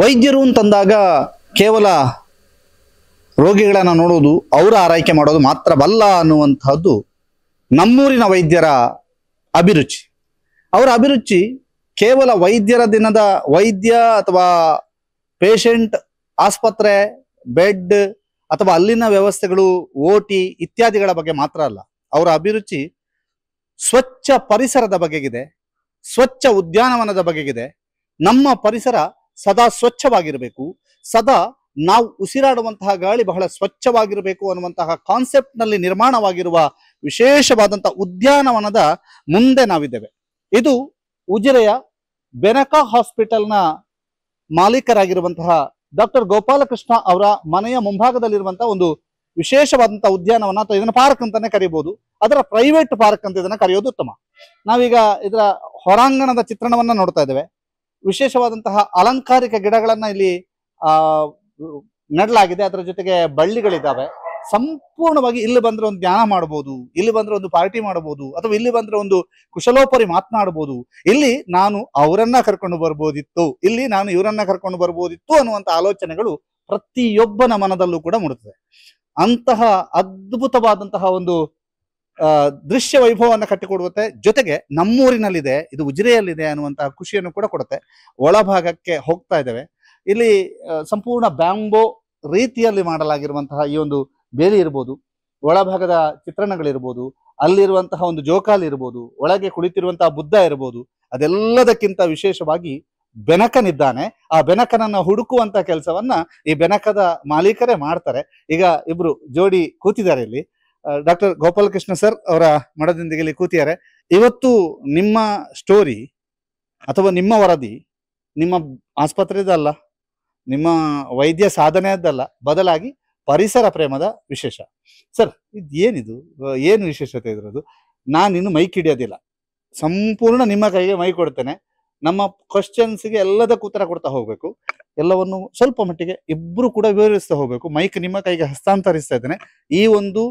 ವೈದ್ಯರು ಅಂತಂದಾಗ ಕೇವಲ ರೋಗಿಗಳನ್ನು ನೋಡೋದು ಅವರ ಆರೈಕೆ ಮಾಡೋದು ಮಾತ್ರವಲ್ಲ ಅನ್ನುವಂತಹದ್ದು ನಮ್ಮೂರಿನ ವೈದ್ಯರ ಅಭಿರುಚಿ. ಅವರ ಅಭಿರುಚಿ ಕೇವಲ ವೈದ್ಯರ ದಿನದ ವೈದ್ಯ ಅಥವಾ ಪೇಷಂಟ್, ಆಸ್ಪತ್ರೆ, ಬೆಡ್ ಅಥವಾ ಅಲ್ಲಿನ ವ್ಯವಸ್ಥೆಗಳು, ಓಟಿ ಇತ್ಯಾದಿಗಳ ಬಗ್ಗೆ ಮಾತ್ರ ಅಲ್ಲ. ಅವರ ಅಭಿರುಚಿ ಸ್ವಚ್ಛ ಪರಿಸರದ ಬಗೆಗಿದೆ, ಸ್ವಚ್ಛ ಉದ್ಯಾನವನದ ಬಗೆಗಿದೆ. ನಮ್ಮ ಪರಿಸರ ಸದಾ ಸ್ವಚ್ಛವಾಗಿರಬೇಕು, ಸದಾ ನಾವು ಉಸಿರಾಡುವಂತಹ ಗಾಳಿ ಬಹಳ ಸ್ವಚ್ಛವಾಗಿರಬೇಕು ಅನ್ನುವಂತಹ ಕಾನ್ಸೆಪ್ಟ್ನಲ್ಲಿ ನಿರ್ಮಾಣವಾಗಿರುವ ವಿಶೇಷವಾದಂತಹ ಉದ್ಯಾನವನದ ಮುಂದೆ ನಾವಿದ್ದೇವೆ. ಇದು ಉಜಿರೆಯ ಬೆನಕ ಹಾಸ್ಪಿಟಲ್ನ ಮಾಲೀಕರಾಗಿರುವಂತಹ ಡಾಕ್ಟರ್ ಗೋಪಾಲಕೃಷ್ಣ ಅವರ ಮನೆಯ ಮುಂಭಾಗದಲ್ಲಿರುವಂತಹ ಒಂದು ವಿಶೇಷವಾದಂತಹ ಉದ್ಯಾನವನ ಅಥವಾ ಇದನ್ನ ಪಾರ್ಕ್ ಅಂತಾನೆ ಕರೀಬಹುದು ಅದರ ಪ್ರೈವೇಟ್ ಪಾರ್ಕ್ ಅಂತ ಇದನ್ನ ಕರೆಯೋದು ಉತ್ತಮ. ನಾವೀಗ ಇದರ ಹೊರಾಂಗಣದ ಚಿತ್ರಣವನ್ನ ನೋಡ್ತಾ ಇದ್ದೇವೆ. ವಿಶೇಷವಾದಂತಹ ಅಲಂಕಾರಿಕ ಗಿಡಗಳನ್ನ ಇಲ್ಲಿ, ಆ, ನೆಡಲಾಗಿದೆ. ಅದರ ಜೊತೆಗೆ ಬಳ್ಳಿಗಳಿದ್ದಾವೆ ಸಂಪೂರ್ಣವಾಗಿ ಇಲ್ಲಿ ಬಂದ್ರೆ ಒಂದು ಧ್ಯಾನ ಮಾಡಬಹುದು ಇಲ್ಲಿ ಬಂದ್ರೆ ಒಂದು ಪಾರ್ಟಿ ಮಾಡಬಹುದು ಅಥವಾ ಇಲ್ಲಿ ಬಂದ್ರೆ ಒಂದು ಕುಶಲೋಪರಿ ಮಾತನಾಡಬಹುದು ಇಲ್ಲಿ ನಾನು ಅವರನ್ನ ಕರ್ಕೊಂಡು ಬರ್ಬೋದಿತ್ತು, ಇಲ್ಲಿ ನಾನು ಇವರನ್ನ ಕರ್ಕೊಂಡು ಬರ್ಬೋದಿತ್ತು ಅನ್ನುವಂತ ಆಲೋಚನೆಗಳು ಪ್ರತಿಯೊಬ್ಬನ ಮನದಲ್ಲೂ ಕೂಡ ಮೂಡುತ್ತದೆ ಅಂತಹ ಅದ್ಭುತವಾದಂತಹ ಒಂದು ದೃಶ್ಯ ವೈಭವವನ್ನು ಕಟ್ಟಿಕೊಡುತ್ತೆ. ಜೊತೆಗೆ ನಮ್ಮೂರಿನಲ್ಲಿದೆ, ಇದು ಉಜಿರೆಯಲ್ಲಿದೆ ಅನ್ನುವಂತಹ ಖುಷಿಯನ್ನು ಕೂಡ ಕೊಡುತ್ತೆ. ಒಳಭಾಗಕ್ಕೆ ಹೋಗ್ತಾ ಇದ್ದೇವೆ. ಇಲ್ಲಿ ಸಂಪೂರ್ಣ ಬ್ಯಾಂಬೋ ರೀತಿಯಲ್ಲಿ ಮಾಡಲಾಗಿರುವಂತಹ ಈ ಒಂದು ಬೇಲಿ ಇರ್ಬೋದು, ಒಳಭಾಗದ ಚಿತ್ರಣಗಳಿರ್ಬೋದು, ಅಲ್ಲಿರುವಂತಹ ಒಂದು ಜೋಕಾಲಿ ಇರ್ಬೋದು, ಒಳಗೆ ಕುಳಿತಿರುವಂತಹ ಬುದ್ಧ ಇರ್ಬೋದು, ಅದೆಲ್ಲದಕ್ಕಿಂತ ವಿಶೇಷವಾಗಿ ಬೆನಕನಿದ್ದಾನೆ. ಆ ಬೆನಕನನ್ನ ಹುಡುಕುವಂತ ಕೆಲಸವನ್ನ ಈ ಬೆನಕದ ಮಾಲೀಕರೇ ಮಾಡ್ತಾರೆ. ಈಗ ಇಬ್ರು ಜೋಡಿ ಕೂತಿದ್ದಾರೆ ಇಲ್ಲಿ. ಡಾಕ್ಟರ್ ಗೋಪಾಲಕೃಷ್ಣ ಸರ್ ಅವರ ಮಠದೊಂದಿಗೆ ಕೂತಿದ್ದಾರೆ. ಇವತ್ತು ನಿಮ್ಮ ಸ್ಟೋರಿ ಅಥವಾ ನಿಮ್ಮ ವರದಿ ನಿಮ್ಮ ಆಸ್ಪತ್ರೆದಲ್ಲ ನಿಮ್ಮ ವೈದ್ಯ ಸಾಧನೆಯದ್ದಲ್ಲ ಬದಲಾಗಿ ಪರಿಸರ ಪ್ರೇಮದ ವಿಶೇಷ. ಸರ್, ಇದು ಏನಿದು? ಏನು ವಿಶೇಷತೆ ಇದರದು ನಾನು ಇನ್ನು ಮೈಕ್ ಹಿಡಿಯೋದಿಲ್ಲ ಸಂಪೂರ್ಣ ನಿಮ್ಮ ಕೈಗೆ ಮೈ ಕೊಡ್ತೇನೆ. ನಮ್ಮ ಕ್ವಶನ್ಸ್ಗೆ ಎಲ್ಲದಕ್ಕೂ ಉತ್ತರ ಕೊಡ್ತಾ ಹೋಗಬೇಕು. ಎಲ್ಲವನ್ನು ಸ್ವಲ್ಪ ಮಟ್ಟಿಗೆ ಇಬ್ಬರು ಕೂಡ ವಿವರಿಸ್ತಾ ಹೋಗ್ಬೇಕು. ಮೈಕ್ ನಿಮ್ಮ ಕೈಗೆ ಹಸ್ತಾಂತರಿಸ್ತಾ ಇದ್ದೇನೆ. ಈ ಒಂದು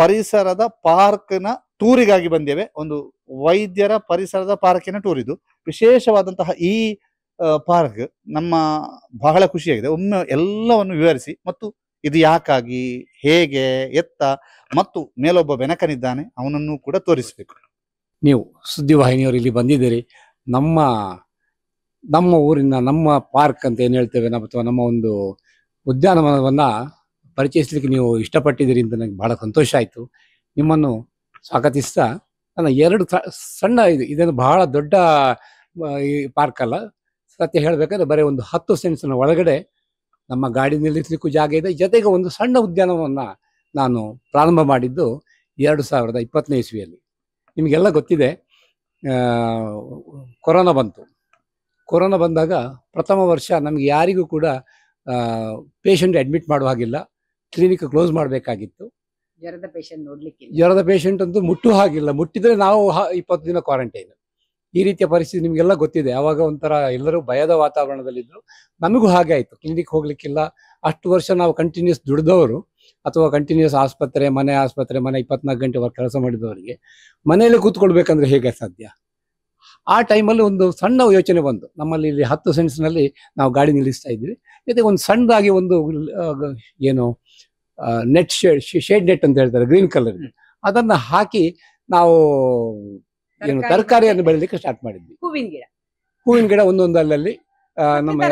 ಪರಿಸರದ ಪಾರ್ಕ್ನ ಟೂರಿಗಾಗಿ ಬಂದೇವೆ. ಒಂದು ವೈದ್ಯರ ಪರಿಸರದ ಪಾರ್ಕಿನ ಟೂರ್ ಇದು. ವಿಶೇಷವಾದಂತಹ ಈ ಪಾರ್ಕ್ ನಮ್ಮ ಬಹಳ ಖುಷಿಯಾಗಿದೆ. ಒಮ್ಮೆ ಎಲ್ಲವನ್ನು ವಿವರಿಸಿ ಮತ್ತು ಇದು ಯಾಕಾಗಿ, ಹೇಗೆ, ಎತ್ತ ಮತ್ತು ಮೇಲೊಬ್ಬ ಬೆನಕನಿದ್ದಾನೆ, ಅವನನ್ನು ಕೂಡ ತೋರಿಸಬೇಕು. ನೀವು ಸುದ್ದಿವಾಹಿನಿಯವರು ಇಲ್ಲಿ ಬಂದಿದ್ದೀರಿ. ನಮ್ಮ ನಮ್ಮ ಊರಿನ ನಮ್ಮ ಪಾರ್ಕ್ ಅಂತ ಏನು ಹೇಳ್ತೇವೆ ಅಥವಾ ನಮ್ಮ ಒಂದು ಉದ್ಯಾನವನವನ್ನ ಪರಿಚಯಿಸಲಿಕ್ಕೆ ನೀವು ಇಷ್ಟಪಟ್ಟಿದ್ದೀರಿ ಅಂತ ನನಗೆ ಬಹಳ ಸಂತೋಷ ಆಯಿತು. ನಿಮ್ಮನ್ನು ಸ್ವಾಗತಿಸ್ತಾ ನನ್ನ ಎರಡು ಸಣ್ಣ ಇದು ಇದನ್ನು ಬಹಳ ದೊಡ್ಡ ಈ ಪಾರ್ಕ್ ಅಲ್ಲ. ಸತ್ಯ ಹೇಳಬೇಕಾದ್ರೆ ಬರೀ ಒಂದು ಹತ್ತು ಸೆನ್ಸ್ನ ಒಳಗಡೆ ನಮ್ಮ ಗಾಡಿ ನಿಲ್ಲಿಸಲಿಕ್ಕೂ ಜಾಗ ಇದೆ. ಜೊತೆಗೆ ಒಂದು ಸಣ್ಣ ಉದ್ಯಾನವನ್ನು ನಾನು ಪ್ರಾರಂಭ ಮಾಡಿದ್ದು ಎರಡು ಸಾವಿರದ ಇಪ್ಪತ್ತನೇ ಇಸ್ವಿಯಲ್ಲಿ. ನಿಮಗೆಲ್ಲ ಗೊತ್ತಿದೆ ಕೊರೋನಾ ಬಂತು. ಕೊರೋನಾ ಬಂದಾಗ ಪ್ರಥಮ ವರ್ಷ ನಮಗೆ ಯಾರಿಗೂ ಕೂಡ ಪೇಷಂಟ್ ಅಡ್ಮಿಟ್ ಮಾಡುವ ಹಾಗಿಲ್ಲ. ಕ್ಲಿನಿಕ್ ಕ್ಲೋಸ್ ಮಾಡಬೇಕಾಗಿತ್ತು. ಜ್ವರದ ಪೇಷಂಟ್ ನೋಡ್ಲಿಕ್ಕೆ ಜ್ವರದ ಪೇಷಂಟ್ ಅಂತೂ ಮುಟ್ಟು ಹಾಗಿಲ್ಲ. ಮುಟ್ಟಿದ್ರೆ ನಾವು ಇಪ್ಪತ್ತು ದಿನ ಕ್ವಾರಂಟೈನ್ ಈ ರೀತಿಯ ಪರಿಸ್ಥಿತಿ ನಿಮಗೆಲ್ಲ ಗೊತ್ತಿದೆ. ಅವಾಗ ಒಂಥರ ಎಲ್ಲರೂ ಭಯದ ವಾತಾವರಣದಲ್ಲಿದ್ದರು ನಮಗೂ ಹಾಗೆ ಆಯಿತು. ಕ್ಲಿನಿಕ್ ಹೋಗ್ಲಿಕ್ಕಿಲ್ಲ. ಅಷ್ಟು ವರ್ಷ ನಾವು ಕಂಟಿನ್ಯೂಸ್ ದುಡಿದವರು ಅಥವಾ ಕಂಟಿನ್ಯೂಸ್ ಆಸ್ಪತ್ರೆ ಮನೆ ಆಸ್ಪತ್ರೆ ಮನೆ ಇಪ್ಪತ್ನಾಲ್ಕು ಗಂಟೆ ಕೆಲಸ ಮಾಡಿದವರಿಗೆ ಮನೆಯಲ್ಲಿ ಕೂತ್ಕೊಳ್ಬೇಕಂದ್ರೆ ಹೇಗೆ ಸಾಧ್ಯ? ಆ ಟೈಮಲ್ಲಿ ಒಂದು ಸಣ್ಣ ಯೋಚನೆ ಬಂತು ನಮ್ಮಲ್ಲಿ ಇಲ್ಲಿ ಹತ್ತು ಸೆನ್ಸ್ನಲ್ಲಿ ನಾವು ಗಾಡಿ ನಿಲ್ಲಿಸ್ತಾ ಇದ್ವಿ ಜೊತೆಗೆ ಒಂದು ಸಣ್ಣದಾಗಿ ಒಂದು ಏನು ನೆಟ್ ಶೇಡ್ ಶೇಡ್ ನೆಟ್ ಅಂತ ಹೇಳ್ತಾರೆ ಗ್ರೀನ್ ಕಲರ್ ಅದನ್ನ ಹಾಕಿ ನಾವು ಏನು ತರಕಾರಿ ತರಕಾರಿಯನ್ನು ಬೆಳಲಿಕ್ಕೆ ಸ್ಟಾರ್ಟ್ ಮಾಡಿದ್ವಿ. ಹೂವಿನ ಗಿಡ. ಹೂವಿನ ಗಿಡ ಒಂದೊಂದು ಅಲ್ಲಲ್ಲಿ ನಮ್ಮ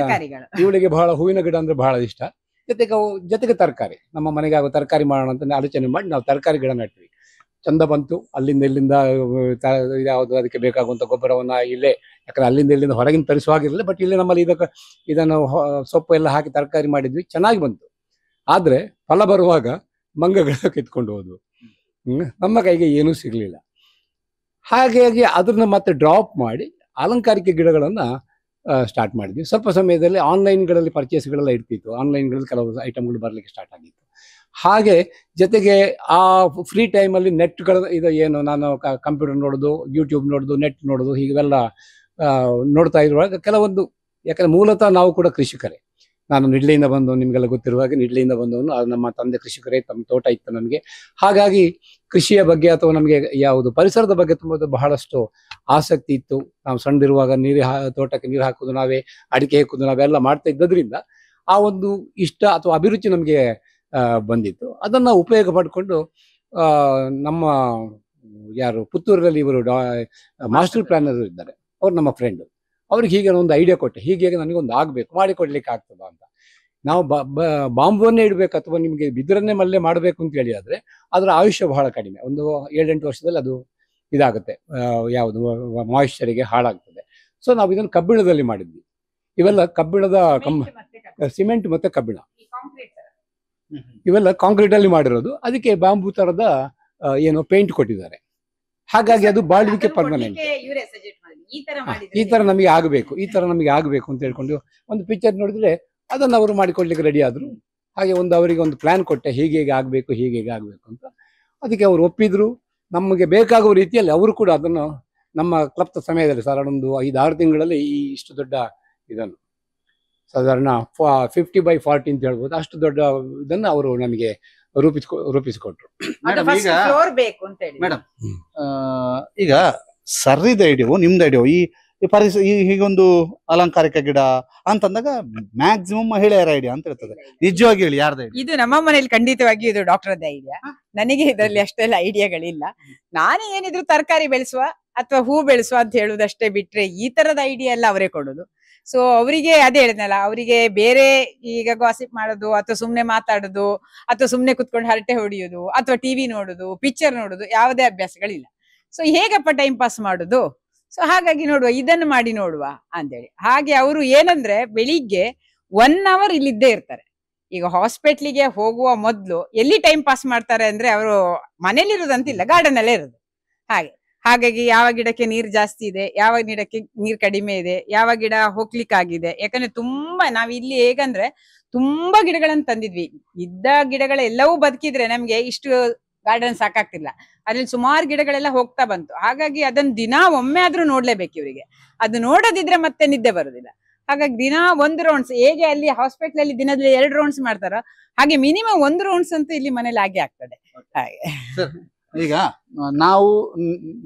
ಇವಳಿಗೆ ಬಹಳ ಹೂವಿನ ಗಿಡ ಅಂದ್ರೆ ಬಹಳ ಇಷ್ಟ. ಜೊತೆಗೆ ಜೊತೆಗೆ ತರಕಾರಿ. ನಮ್ಮ ಮನೆಗೆ ಆಗೋ ತರಕಾರಿ ಮಾಡೋಣ ಅಂತ ಆಲೋಚನೆ ಮಾಡಿ ನಾವು ತರಕಾರಿ ಗಿಡ ನೆಟ್ವಿ ಚಂದ ಬಂತು. ಅಲ್ಲಿಂದ ಇಲ್ಲಿಂದ ಯಾವುದು ಅದಕ್ಕೆ ಬೇಕಾಗುವಂಥ ಗೊಬ್ಬರವನ್ನ ಇಲ್ಲೇ, ಯಾಕಂದ್ರೆ ಅಲ್ಲಿಂದ ಇಲ್ಲಿಂದ ಹೊರಗಿನ ತರಿಸುವಾಗಿರಲಿಲ್ಲ ಬಟ್ ಇಲ್ಲಿ ನಮ್ಮಲ್ಲಿ ಇದಕ್ಕೆ, ಇದನ್ನು ಸೊಪ್ಪು ಎಲ್ಲ ಹಾಕಿ ತರಕಾರಿ ಮಾಡಿದ್ವಿ, ಚೆನ್ನಾಗಿ ಬಂತು. ಆದ್ರೆ ಫಲ ಬರುವಾಗ ಮಂಗಗಳು ಕಿತ್ಕೊಂಡು ಹೋದ್ವು. ನಮ್ಮ ಕೈಗೆ ಏನೂ ಸಿಗ್ಲಿಲ್ಲ. ಹಾಗಾಗಿ ಅದನ್ನ ಮತ್ತೆ ಡ್ರಾಪ್ ಮಾಡಿ ಅಲಂಕಾರಿಕ ಗಿಡಗಳನ್ನು ಸ್ಟಾರ್ಟ್ ಮಾಡಿದ್ವಿ. ಸ್ವಲ್ಪ ಸಮಯದಲ್ಲಿ ಆನ್ಲೈನ್ಗಳಲ್ಲಿ ಪರ್ಚೇಸ್ಗಳೆಲ್ಲ ಇರ್ತಿತ್ತು. ಆನ್ಲೈನ್ಗಳಲ್ಲಿ ಕೆಲವು ಐಟಮ್ಗಳು ಬರಲಿಕ್ಕೆ ಸ್ಟಾರ್ಟ್ ಆಗಿತ್ತು. ಹಾಗೆ ಜೊತೆಗೆ ಆ ಫ್ರೀ ಟೈಮಲ್ಲಿ ನೆಟ್ಗಳ ಇದು ಏನು ನಾನು ಕಂಪ್ಯೂಟರ್ ನೋಡೋದು ಯೂಟ್ಯೂಬ್ ನೋಡೋದು ನೆಟ್ ನೋಡೋದು, ಹೀಗೆಲ್ಲ ನೋಡ್ತಾ ಇರುವಾಗ ಕೆಲವೊಂದು, ಯಾಕಂದರೆ ಮೂಲತಃ ನಾವು ಕೂಡ ಕೃಷಿಕರೇ. ನಾನು ನಿಡ್ಲಿಯಿಂದ ಬಂದು, ನಿಮಗೆಲ್ಲ ಗೊತ್ತಿರುವ ಹಾಗೆ ನಿಡ್ಲಿಯಿಂದ ಬಂದವನು ನಮ್ಮ ತಂದೆ ಕೃಷಿಕರೇ, ತಮ್ಮ ತೋಟ ಇತ್ತು ನನಗೆ ಹಾಗಾಗಿ ಕೃಷಿಯ ಬಗ್ಗೆ ಅಥವಾ ನಮಗೆ ಯಾವುದು, ಪರಿಸರದ ಬಗ್ಗೆ ತುಂಬ ಬಹಳಷ್ಟು ಆಸಕ್ತಿ ಇತ್ತು. ನಾವು ಸಣ್ಣದಿರುವಾಗ ನೀರು ತೋಟಕ್ಕೆ ನೀರು ಹಾಕೋದು, ನಾವೇ ಅಡಿಕೆ ಹಾಕೋದು, ನಾವೆಲ್ಲ ಮಾಡ್ತಾ ಇದ್ದದ್ರಿಂದ ಆ ಒಂದು ಇಷ್ಟ ಅಥವಾ ಅಭಿರುಚಿ ನಮಗೆ ಬಂದಿತ್ತು. ಅದನ್ನ ಉಪಯೋಗ ಪಡ್ಕೊಂಡು ನಮ್ಮ ಯಾರು ಪುತ್ತೂರಲ್ಲಿ ಇವರು ಡಾ ಮಾಸ್ಟರ್ ಪ್ಲಾನರ್ ಇದ್ದಾರೆ. ಅವ್ರು ನಮ್ಮ ಫ್ರೆಂಡ್ ಅವ್ರಿಗೆ ಹೀಗೆ ಒಂದು ಐಡಿಯಾ ಕೊಟ್ಟೆ. ಹೀಗೆ ನನಗೊಂದು ಆಗಬೇಕು ಮಾಡಿಕೊಡ್ಲಿಕ್ಕೆ ಆಗ್ತದ ಅಂತ. ನಾವು ಬ- ಬ- ಬಾಂಬುವನ್ನೇ ಇಡಬೇಕು ಅಥವಾ ನಿಮಗೆ ಬಿದಿರನ್ನೇ ಮಲ್ಲೆ ಮಾಡಬೇಕು ಅಂತ ಹೇಳಿ ಆದ್ರೆ ಅದರ ಆಯುಷ್ಯ ಬಹಳ ಕಡಿಮೆ. ಒಂದು ಏಳೆಂಟು ವರ್ಷದಲ್ಲಿ ಅದು ಇದಾಗುತ್ತೆ. ಯಾವುದು ಮಾಯಿಶ್ಚರಿಗೆ ಹಾಳಾಗ್ತದೆ. ಸೊ ನಾವು ಇದನ್ನು ಕಬ್ಬಿಣದಲ್ಲಿ ಮಾಡಿದ್ವಿ. ಇವೆಲ್ಲ ಕಬ್ಬಿಣದ ಕಂಬ ಸಿಮೆಂಟ್ ಮತ್ತೆ ಕಬ್ಬಿಣ. ಇವೆಲ್ಲ ಕಾಂಕ್ರೀಟ್ ಅಲ್ಲಿ ಮಾಡಿರೋದು. ಅದಕ್ಕೆ ಬಾಂಬು ತರದ ಏನು ಪೇಂಟ್ ಕೊಟ್ಟಿದ್ದಾರೆ. ಹಾಗಾಗಿ ಅದು ಬಾಳ್ವಿಕೆ ಪರ್ಮನೆಂಟ್ ಈ ತರ ನಮಗೆ ಆಗಬೇಕು. ಈ ತರ ನಮಗೆ ಆಗಬೇಕು ಅಂತ ಹೇಳ್ಕೊಂಡು ಒಂದು ಪಿಕ್ಚರ್ ನೋಡಿದ್ರೆ ಅದನ್ನ ಅವರು ಮಾಡಿಕೊಡ್ಲಿಕ್ಕೆ ರೆಡಿ ಆದ್ರು. ಹಾಗೆ ಒಂದು ಅವರಿಗೆ ಒಂದು ಪ್ಲಾನ್ ಕೊಟ್ಟೆ ಹೀಗೆ ಹೀಗೆ ಆಗಬೇಕು ಹೀಗೆ ಹೀಗೆ ಆಗಬೇಕು ಅಂತ. ಅದಕ್ಕೆ ಅವರು ಒಪ್ಪಿದ್ರು. ನಮಗೆ ಬೇಕಾಗುವ ರೀತಿಯಲ್ಲಿ ಅವರು ಕೂಡ ಅದನ್ನು ನಮ್ಮ ಕ್ಲಪ್ತ ಸಮಯದಲ್ಲಿ ಸರ್ ಒಂದು ಐದು ಆರು ತಿಂಗಳಲ್ಲಿ ಈ ಇಷ್ಟು ದೊಡ್ಡ ಇದನ್ನು ಸಾಧಾರಣ ಫಿಫ್ಟಿ ಬೈ ಫಾರ್ಟಿ ಅಂತ ಹೇಳ್ಬೋದು. ಅಷ್ಟು ದೊಡ್ಡ ಇದನ್ನು ಅವರು ನಮಗೆ ರೂಪಿಸ್ಕೊ ರೂಪಿಸಿಕೊಟ್ರು. ಮೇಡಮ್ ಈಗ ಬೇಕು ಅಂತ ಹೇಳಿ. ಮೇಡಮ್ ಆ, ಈಗ ಸರ್ರಿದ ಐಡಿಯೋ ನಿಮ್ದು ಐಡಿಯೋ ಈ ಈ ಪರಿಸ ಈ ಹೀಗೊಂದು ಅಲಂಕಾರಿಕ ಗಿಡ ಅಂತಂದಾಗ ಮ್ಯಾಕ್ಸಿಮಮ್ ಮಹಿಳೆಯರ ಐಡಿಯಾ ಅಂತ ಇರ್ತದೆ. ನಿಜವಾಗಿ ಹೇಳಿ ಯಾರ್ದು ಐಡಿಯಾ ಇದು ನಮ್ಮ ಮನೇಲಿ ಖಂಡಿತವಾಗಿ ಇದು ಡಾಕ್ಟರ್ ಐಡಿಯಾ ನನಗೆ ಇದರಲ್ಲಿ ಅಷ್ಟೆಲ್ಲ ಐಡಿಯಾಗಳಿಲ್ಲ ನಾನೇ ಏನಿದ್ರು ತರಕಾರಿ ಬೆಳೆಸುವ ಅಥವಾ ಹೂ ಬೆಳೆಸುವ ಅಂತ ಹೇಳುದಷ್ಟೇ ಬಿಟ್ರೆ ಈ ತರದ ಐಡಿಯಾ ಎಲ್ಲ ಅವರೇ ಕೊಡೋದು. ಸೊ ಅವರಿಗೆ ಅದೇ ಹೇಳಿದ್ನಲ್ಲ, ಅವರಿಗೆ ಬೇರೆ ಈಗ ಗಾಸಿಪ್ ಮಾಡೋದು, ಅಥವಾ ಸುಮ್ನೆ ಮಾತಾಡೋದು, ಅಥವಾ ಸುಮ್ನೆ ಕುತ್ಕೊಂಡು ಹರಟೆ ಹೊಡೆಯೋದು, ಅಥವಾ ಟಿವಿ ನೋಡುದು ಪಿಕ್ಚರ್ ನೋಡುದು, ಯಾವುದೇ ಅಭ್ಯಾಸಗಳಿಲ್ಲ. ಸೊ ಹೇಗಪ್ಪ ಟೈಮ್ ಪಾಸ್ ಮಾಡುದು? ಸೊ ಹಾಗಾಗಿ ನೋಡುವ, ಇದನ್ನು ಮಾಡಿ ನೋಡುವ ಅಂತೇಳಿ ಹಾಗೆ ಅವರು ಏನಂದ್ರೆ, ಬೆಳಿಗ್ಗೆ ಒನ್ ಅವರ್ ಇಲ್ಲಿದ್ದೇ ಇರ್ತಾರೆ. ಈಗ ಹಾಸ್ಪಿಟ್ಲಿಗೆ ಹೋಗುವ ಮೊದಲು ಎಲ್ಲಿ ಟೈಮ್ ಪಾಸ್ ಮಾಡ್ತಾರೆ ಅಂದ್ರೆ, ಅವರು ಮನೇಲಿ ಇರೋದಂತಿಲ್ಲ ಗಾರ್ಡನ್ ಅಲ್ಲೇ ಇರೋದು. ಹಾಗೆ. ಹಾಗಾಗಿ ಯಾವ ಗಿಡಕ್ಕೆ ನೀರು ಜಾಸ್ತಿ ಇದೆ ಯಾವ ಗಿಡಕ್ಕೆ ನೀರು ಕಡಿಮೆ ಇದೆ ಯಾವ ಗಿಡ ಹೋಗ್ಲಿಕ್ಕಾಗಿದೆ? ಯಾಕಂದ್ರೆ ತುಂಬಾ ನಾವ್ ಇಲ್ಲಿ ಹೇಗಂದ್ರೆ ತುಂಬಾ ಗಿಡಗಳನ್ನ ತಂದಿದ್ವಿ. ಇದ್ದ ಗಿಡಗಳೆಲ್ಲವೂ ಬದುಕಿದ್ರೆ ನಮ್ಗೆ ಇಷ್ಟು ಗಾರ್ಡನ್ ಸಾಕಾಗ್ತಿಲ್ಲ. ಅದ್ರಲ್ಲಿ ಸುಮಾರು ಗಿಡಗಳೆಲ್ಲ ಹೋಗ್ತಾ ಬಂತು. ಹಾಗಾಗಿ ಅದನ್ನ ದಿನಾ ಒಮ್ಮೆ ಆದ್ರೂ ನೋಡ್ಲೇಬೇಕು ಇವರಿಗೆ. ಅದು ನೋಡದಿದ್ರೆ ಮತ್ತೆ ನಿದ್ದೆ ಬರುದಿಲ್ಲ. ಹಾಗಾಗಿ ದಿನ ಒಂದು ರೌಂಡ್ಸ್ ಹೇಗೆ ಅಲ್ಲಿ ಹಾಸ್ಪಿಟಲ್ ಅಲ್ಲಿ ದಿನದಲ್ಲಿ ಎರಡು ರೌಂಡ್ಸ್ ಮಾಡ್ತಾರೋ ಹಾಗೆ ಮಿನಿಮಮ್ ಒಂದು ರೌಂಡ್ಸ್ ಅಂತೂ ಇಲ್ಲಿ ಮನೇಲಿ ಆಗಿ ಆಗ್ತದೆ. ಹಾಗೆ. ಈಗ ನಾವು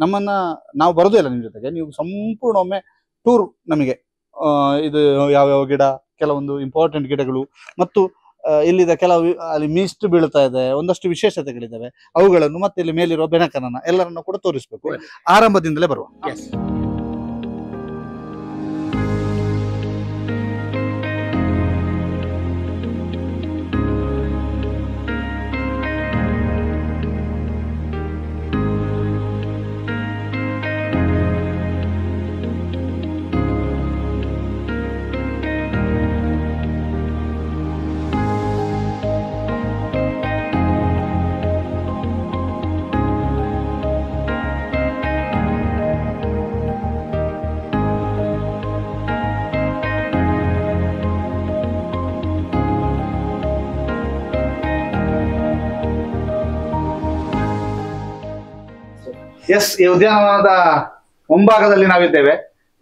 ನಮ್ಮನ್ನ ನಾವು ಬರೋದೇ ಇಲ್ಲ ನಿಮ್ ಜೊತೆಗೆ. ನೀವು ಸಂಪೂರ್ಣ ಒಮ್ಮೆ ಟೂರ್ ನಮಗೆ. ಇದು ಇದು ಯಾವ್ಯಾವ ಗಿಡ ಕೆಲವೊಂದು ಇಂಪಾರ್ಟೆಂಟ್ ಗಿಡಗಳು ಮತ್ತು ಇಲ್ಲಿದ ಕೆಲವು ಅಲ್ಲಿ ಮೀಸ್ಟ್ ಬೀಳ್ತಾ ಇದೆ ಒಂದಷ್ಟು ವಿಶೇಷತೆಗಳಿದ್ದಾವೆ. ಅವುಗಳನ್ನು ಮತ್ತೆ ಇಲ್ಲಿ ಮೇಲಿರುವ ಬೆನಕನನ್ನ ಎಲ್ಲರನ್ನು ಕೂಡ ತೋರಿಸ್ಬೇಕು. ಆರಂಭದಿಂದಲೇ ಬರುವ. ಎಸ್ ಈ ಉದ್ಯಾನವನದ ಮುಂಭಾಗದಲ್ಲಿ ನಾವಿದ್ದೇವೆ.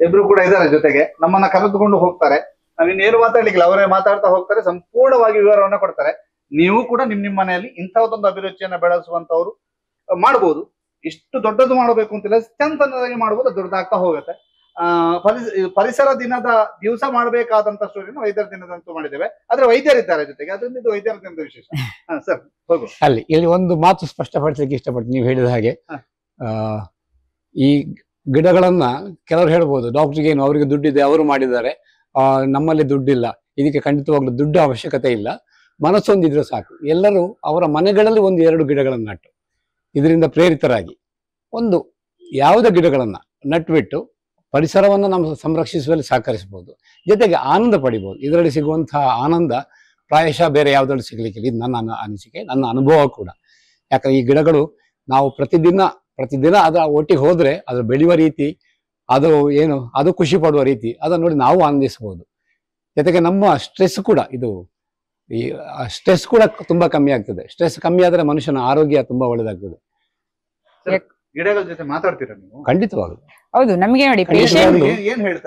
ಇಬ್ರು ಕೂಡ ಇದ್ದಾರೆ ಜೊತೆಗೆ. ನಮ್ಮನ್ನ ಕರೆದುಕೊಂಡು ಹೋಗ್ತಾರೆ. ನಾವಿನ್ನೇನು ಮಾತಾಡ್ಲಿಕ್ಕಿಲ್ಲ. ಅವರೇ ಮಾತಾಡ್ತಾ ಹೋಗ್ತಾರೆ. ಸಂಪೂರ್ಣವಾಗಿ ವಿವರವನ್ನ ಕೊಡ್ತಾರೆ. ನೀವು ಕೂಡ ನಿಮ್ ನಿಮ್ಮ ಮನೆಯಲ್ಲಿ ಇಂಥದ್ದೊಂದು ಅಭಿರುಚಿಯನ್ನ ಬೆಳೆಸುವಂತವ್ರು ಮಾಡ್ಬೋದು. ಇಷ್ಟು ದೊಡ್ಡದು ಮಾಡಬೇಕು ಅಂತಿಲ್ಲ. ಚಂದನದಾಗಿ ಮಾಡ್ಬೋದು. ಮಾಡಬಹುದು ದೊಡ್ಡದಾಗ್ತಾ ಹೋಗುತ್ತೆ. ಆ ಪರಿಸರ ದಿನದ ದಿವಸ ಮಾಡಬೇಕಾದಂತ ಸ್ಟೋರಿನ ವೈದ್ಯರ ದಿನದಂತೂ ಮಾಡಿದ್ದೇವೆ. ಆದ್ರೆ ವೈದ್ಯರಿದ್ದಾರೆ ಜೊತೆಗೆ. ಅದರಿಂದ ಇದು ವೈದ್ಯರ ದಿನದ ವಿಶೇಷ. ಹಾ ಸರ್ ಹೋಗು. ಅಲ್ಲಿ ಇಲ್ಲಿ ಒಂದು ಮಾತು ಸ್ಪಷ್ಟಪಡಿಸಲಿಕ್ಕೆ ಇಷ್ಟಪಡ್ತೀನಿ. ನೀವು ಹೇಳಿದ ಹಾಗೆ. ಈ ಗಿಡಗಳನ್ನ ಕೆಲವರು ಹೇಳ್ಬೋದು ಡಾಕ್ಟರ್ಗೆ ಏನು, ಅವರಿಗೆ ದುಡ್ಡಿದೆ, ಅವರು ಮಾಡಿದ್ದಾರೆ ನಮ್ಮಲ್ಲಿ ದುಡ್ಡಿಲ್ಲ, ಇದಕ್ಕೆ ಖಂಡಿತವಾಗ್ಲೂ ದುಡ್ಡು ಅವಶ್ಯಕತೆ ಇಲ್ಲ, ಮನಸ್ಸೊಂದಿದ್ರೆ ಸಾಕು. ಎಲ್ಲರೂ ಅವರ ಮನೆಗಳಲ್ಲಿ ಒಂದು ಎರಡು ಗಿಡಗಳನ್ನು ನಟ್ಟು ಇದರಿಂದ ಪ್ರೇರಿತರಾಗಿ, ಒಂದು ಯಾವುದೇ ಗಿಡಗಳನ್ನು ನಟ್ಬಿಟ್ಟು, ಪರಿಸರವನ್ನು ನಮ್ಮ ಸಂರಕ್ಷಿಸುವಲ್ಲಿ ಸಹಕರಿಸಬಹುದು ಜೊತೆಗೆ ಆನಂದ ಪಡಿಬಹುದು ಇದರಲ್ಲಿ ಸಿಗುವಂತಹ ಆನಂದ ಪ್ರಾಯಶಃ ಬೇರೆ ಯಾವುದ್ರಲ್ಲಿ ಸಿಗ್ಲಿಕ್ಕಿಲ್ಲ. ಇದು ನನ್ನ ಅನ- ಅನಿಸಿಕೆ, ನನ್ನ ಅನುಭವ ಕೂಡ. ಯಾಕಂದ್ರೆ ಈ ಗಿಡಗಳು ನಾವು ಪ್ರತಿದಿನ ಪ್ರತಿದಿನ ಅದು ಒಟ್ಟಿಗೆ ಹೋದ್ರೆ ಅದು ಬೆಳೆಯುವ ರೀತಿ ಅದು ಏನು ಅದು ಖುಷಿ ಪಡುವ ರೀತಿ ಅದನ್ನು ನೋಡಿ ನಾವು ಆನಂದಿಸಬಹುದು. ಜೊತೆಗೆ ನಮ್ಮ ಸ್ಟ್ರೆಸ್ ಕೂಡ ಇದು ಈ ಸ್ಟ್ರೆಸ್ ಕೂಡ ತುಂಬಾ ಕಮ್ಮಿ ಆಗ್ತದೆ. ಸ್ಟ್ರೆಸ್ ಕಮ್ಮಿ ಆದ್ರೆ ಮನುಷ್ಯನ ಆರೋಗ್ಯ ತುಂಬಾ ಒಳ್ಳೆದಾಗ್ತದೆ. ಗಿಡಗಳ ಜೊತೆ ಮಾತಾಡ್ತೀರಾ ನೀವು? ಖಂಡಿತವಾಗ್ಲು. ಹೌದು ನಮ್ಗೆ ನೋಡಿ ಏನ್- ಗಿಡ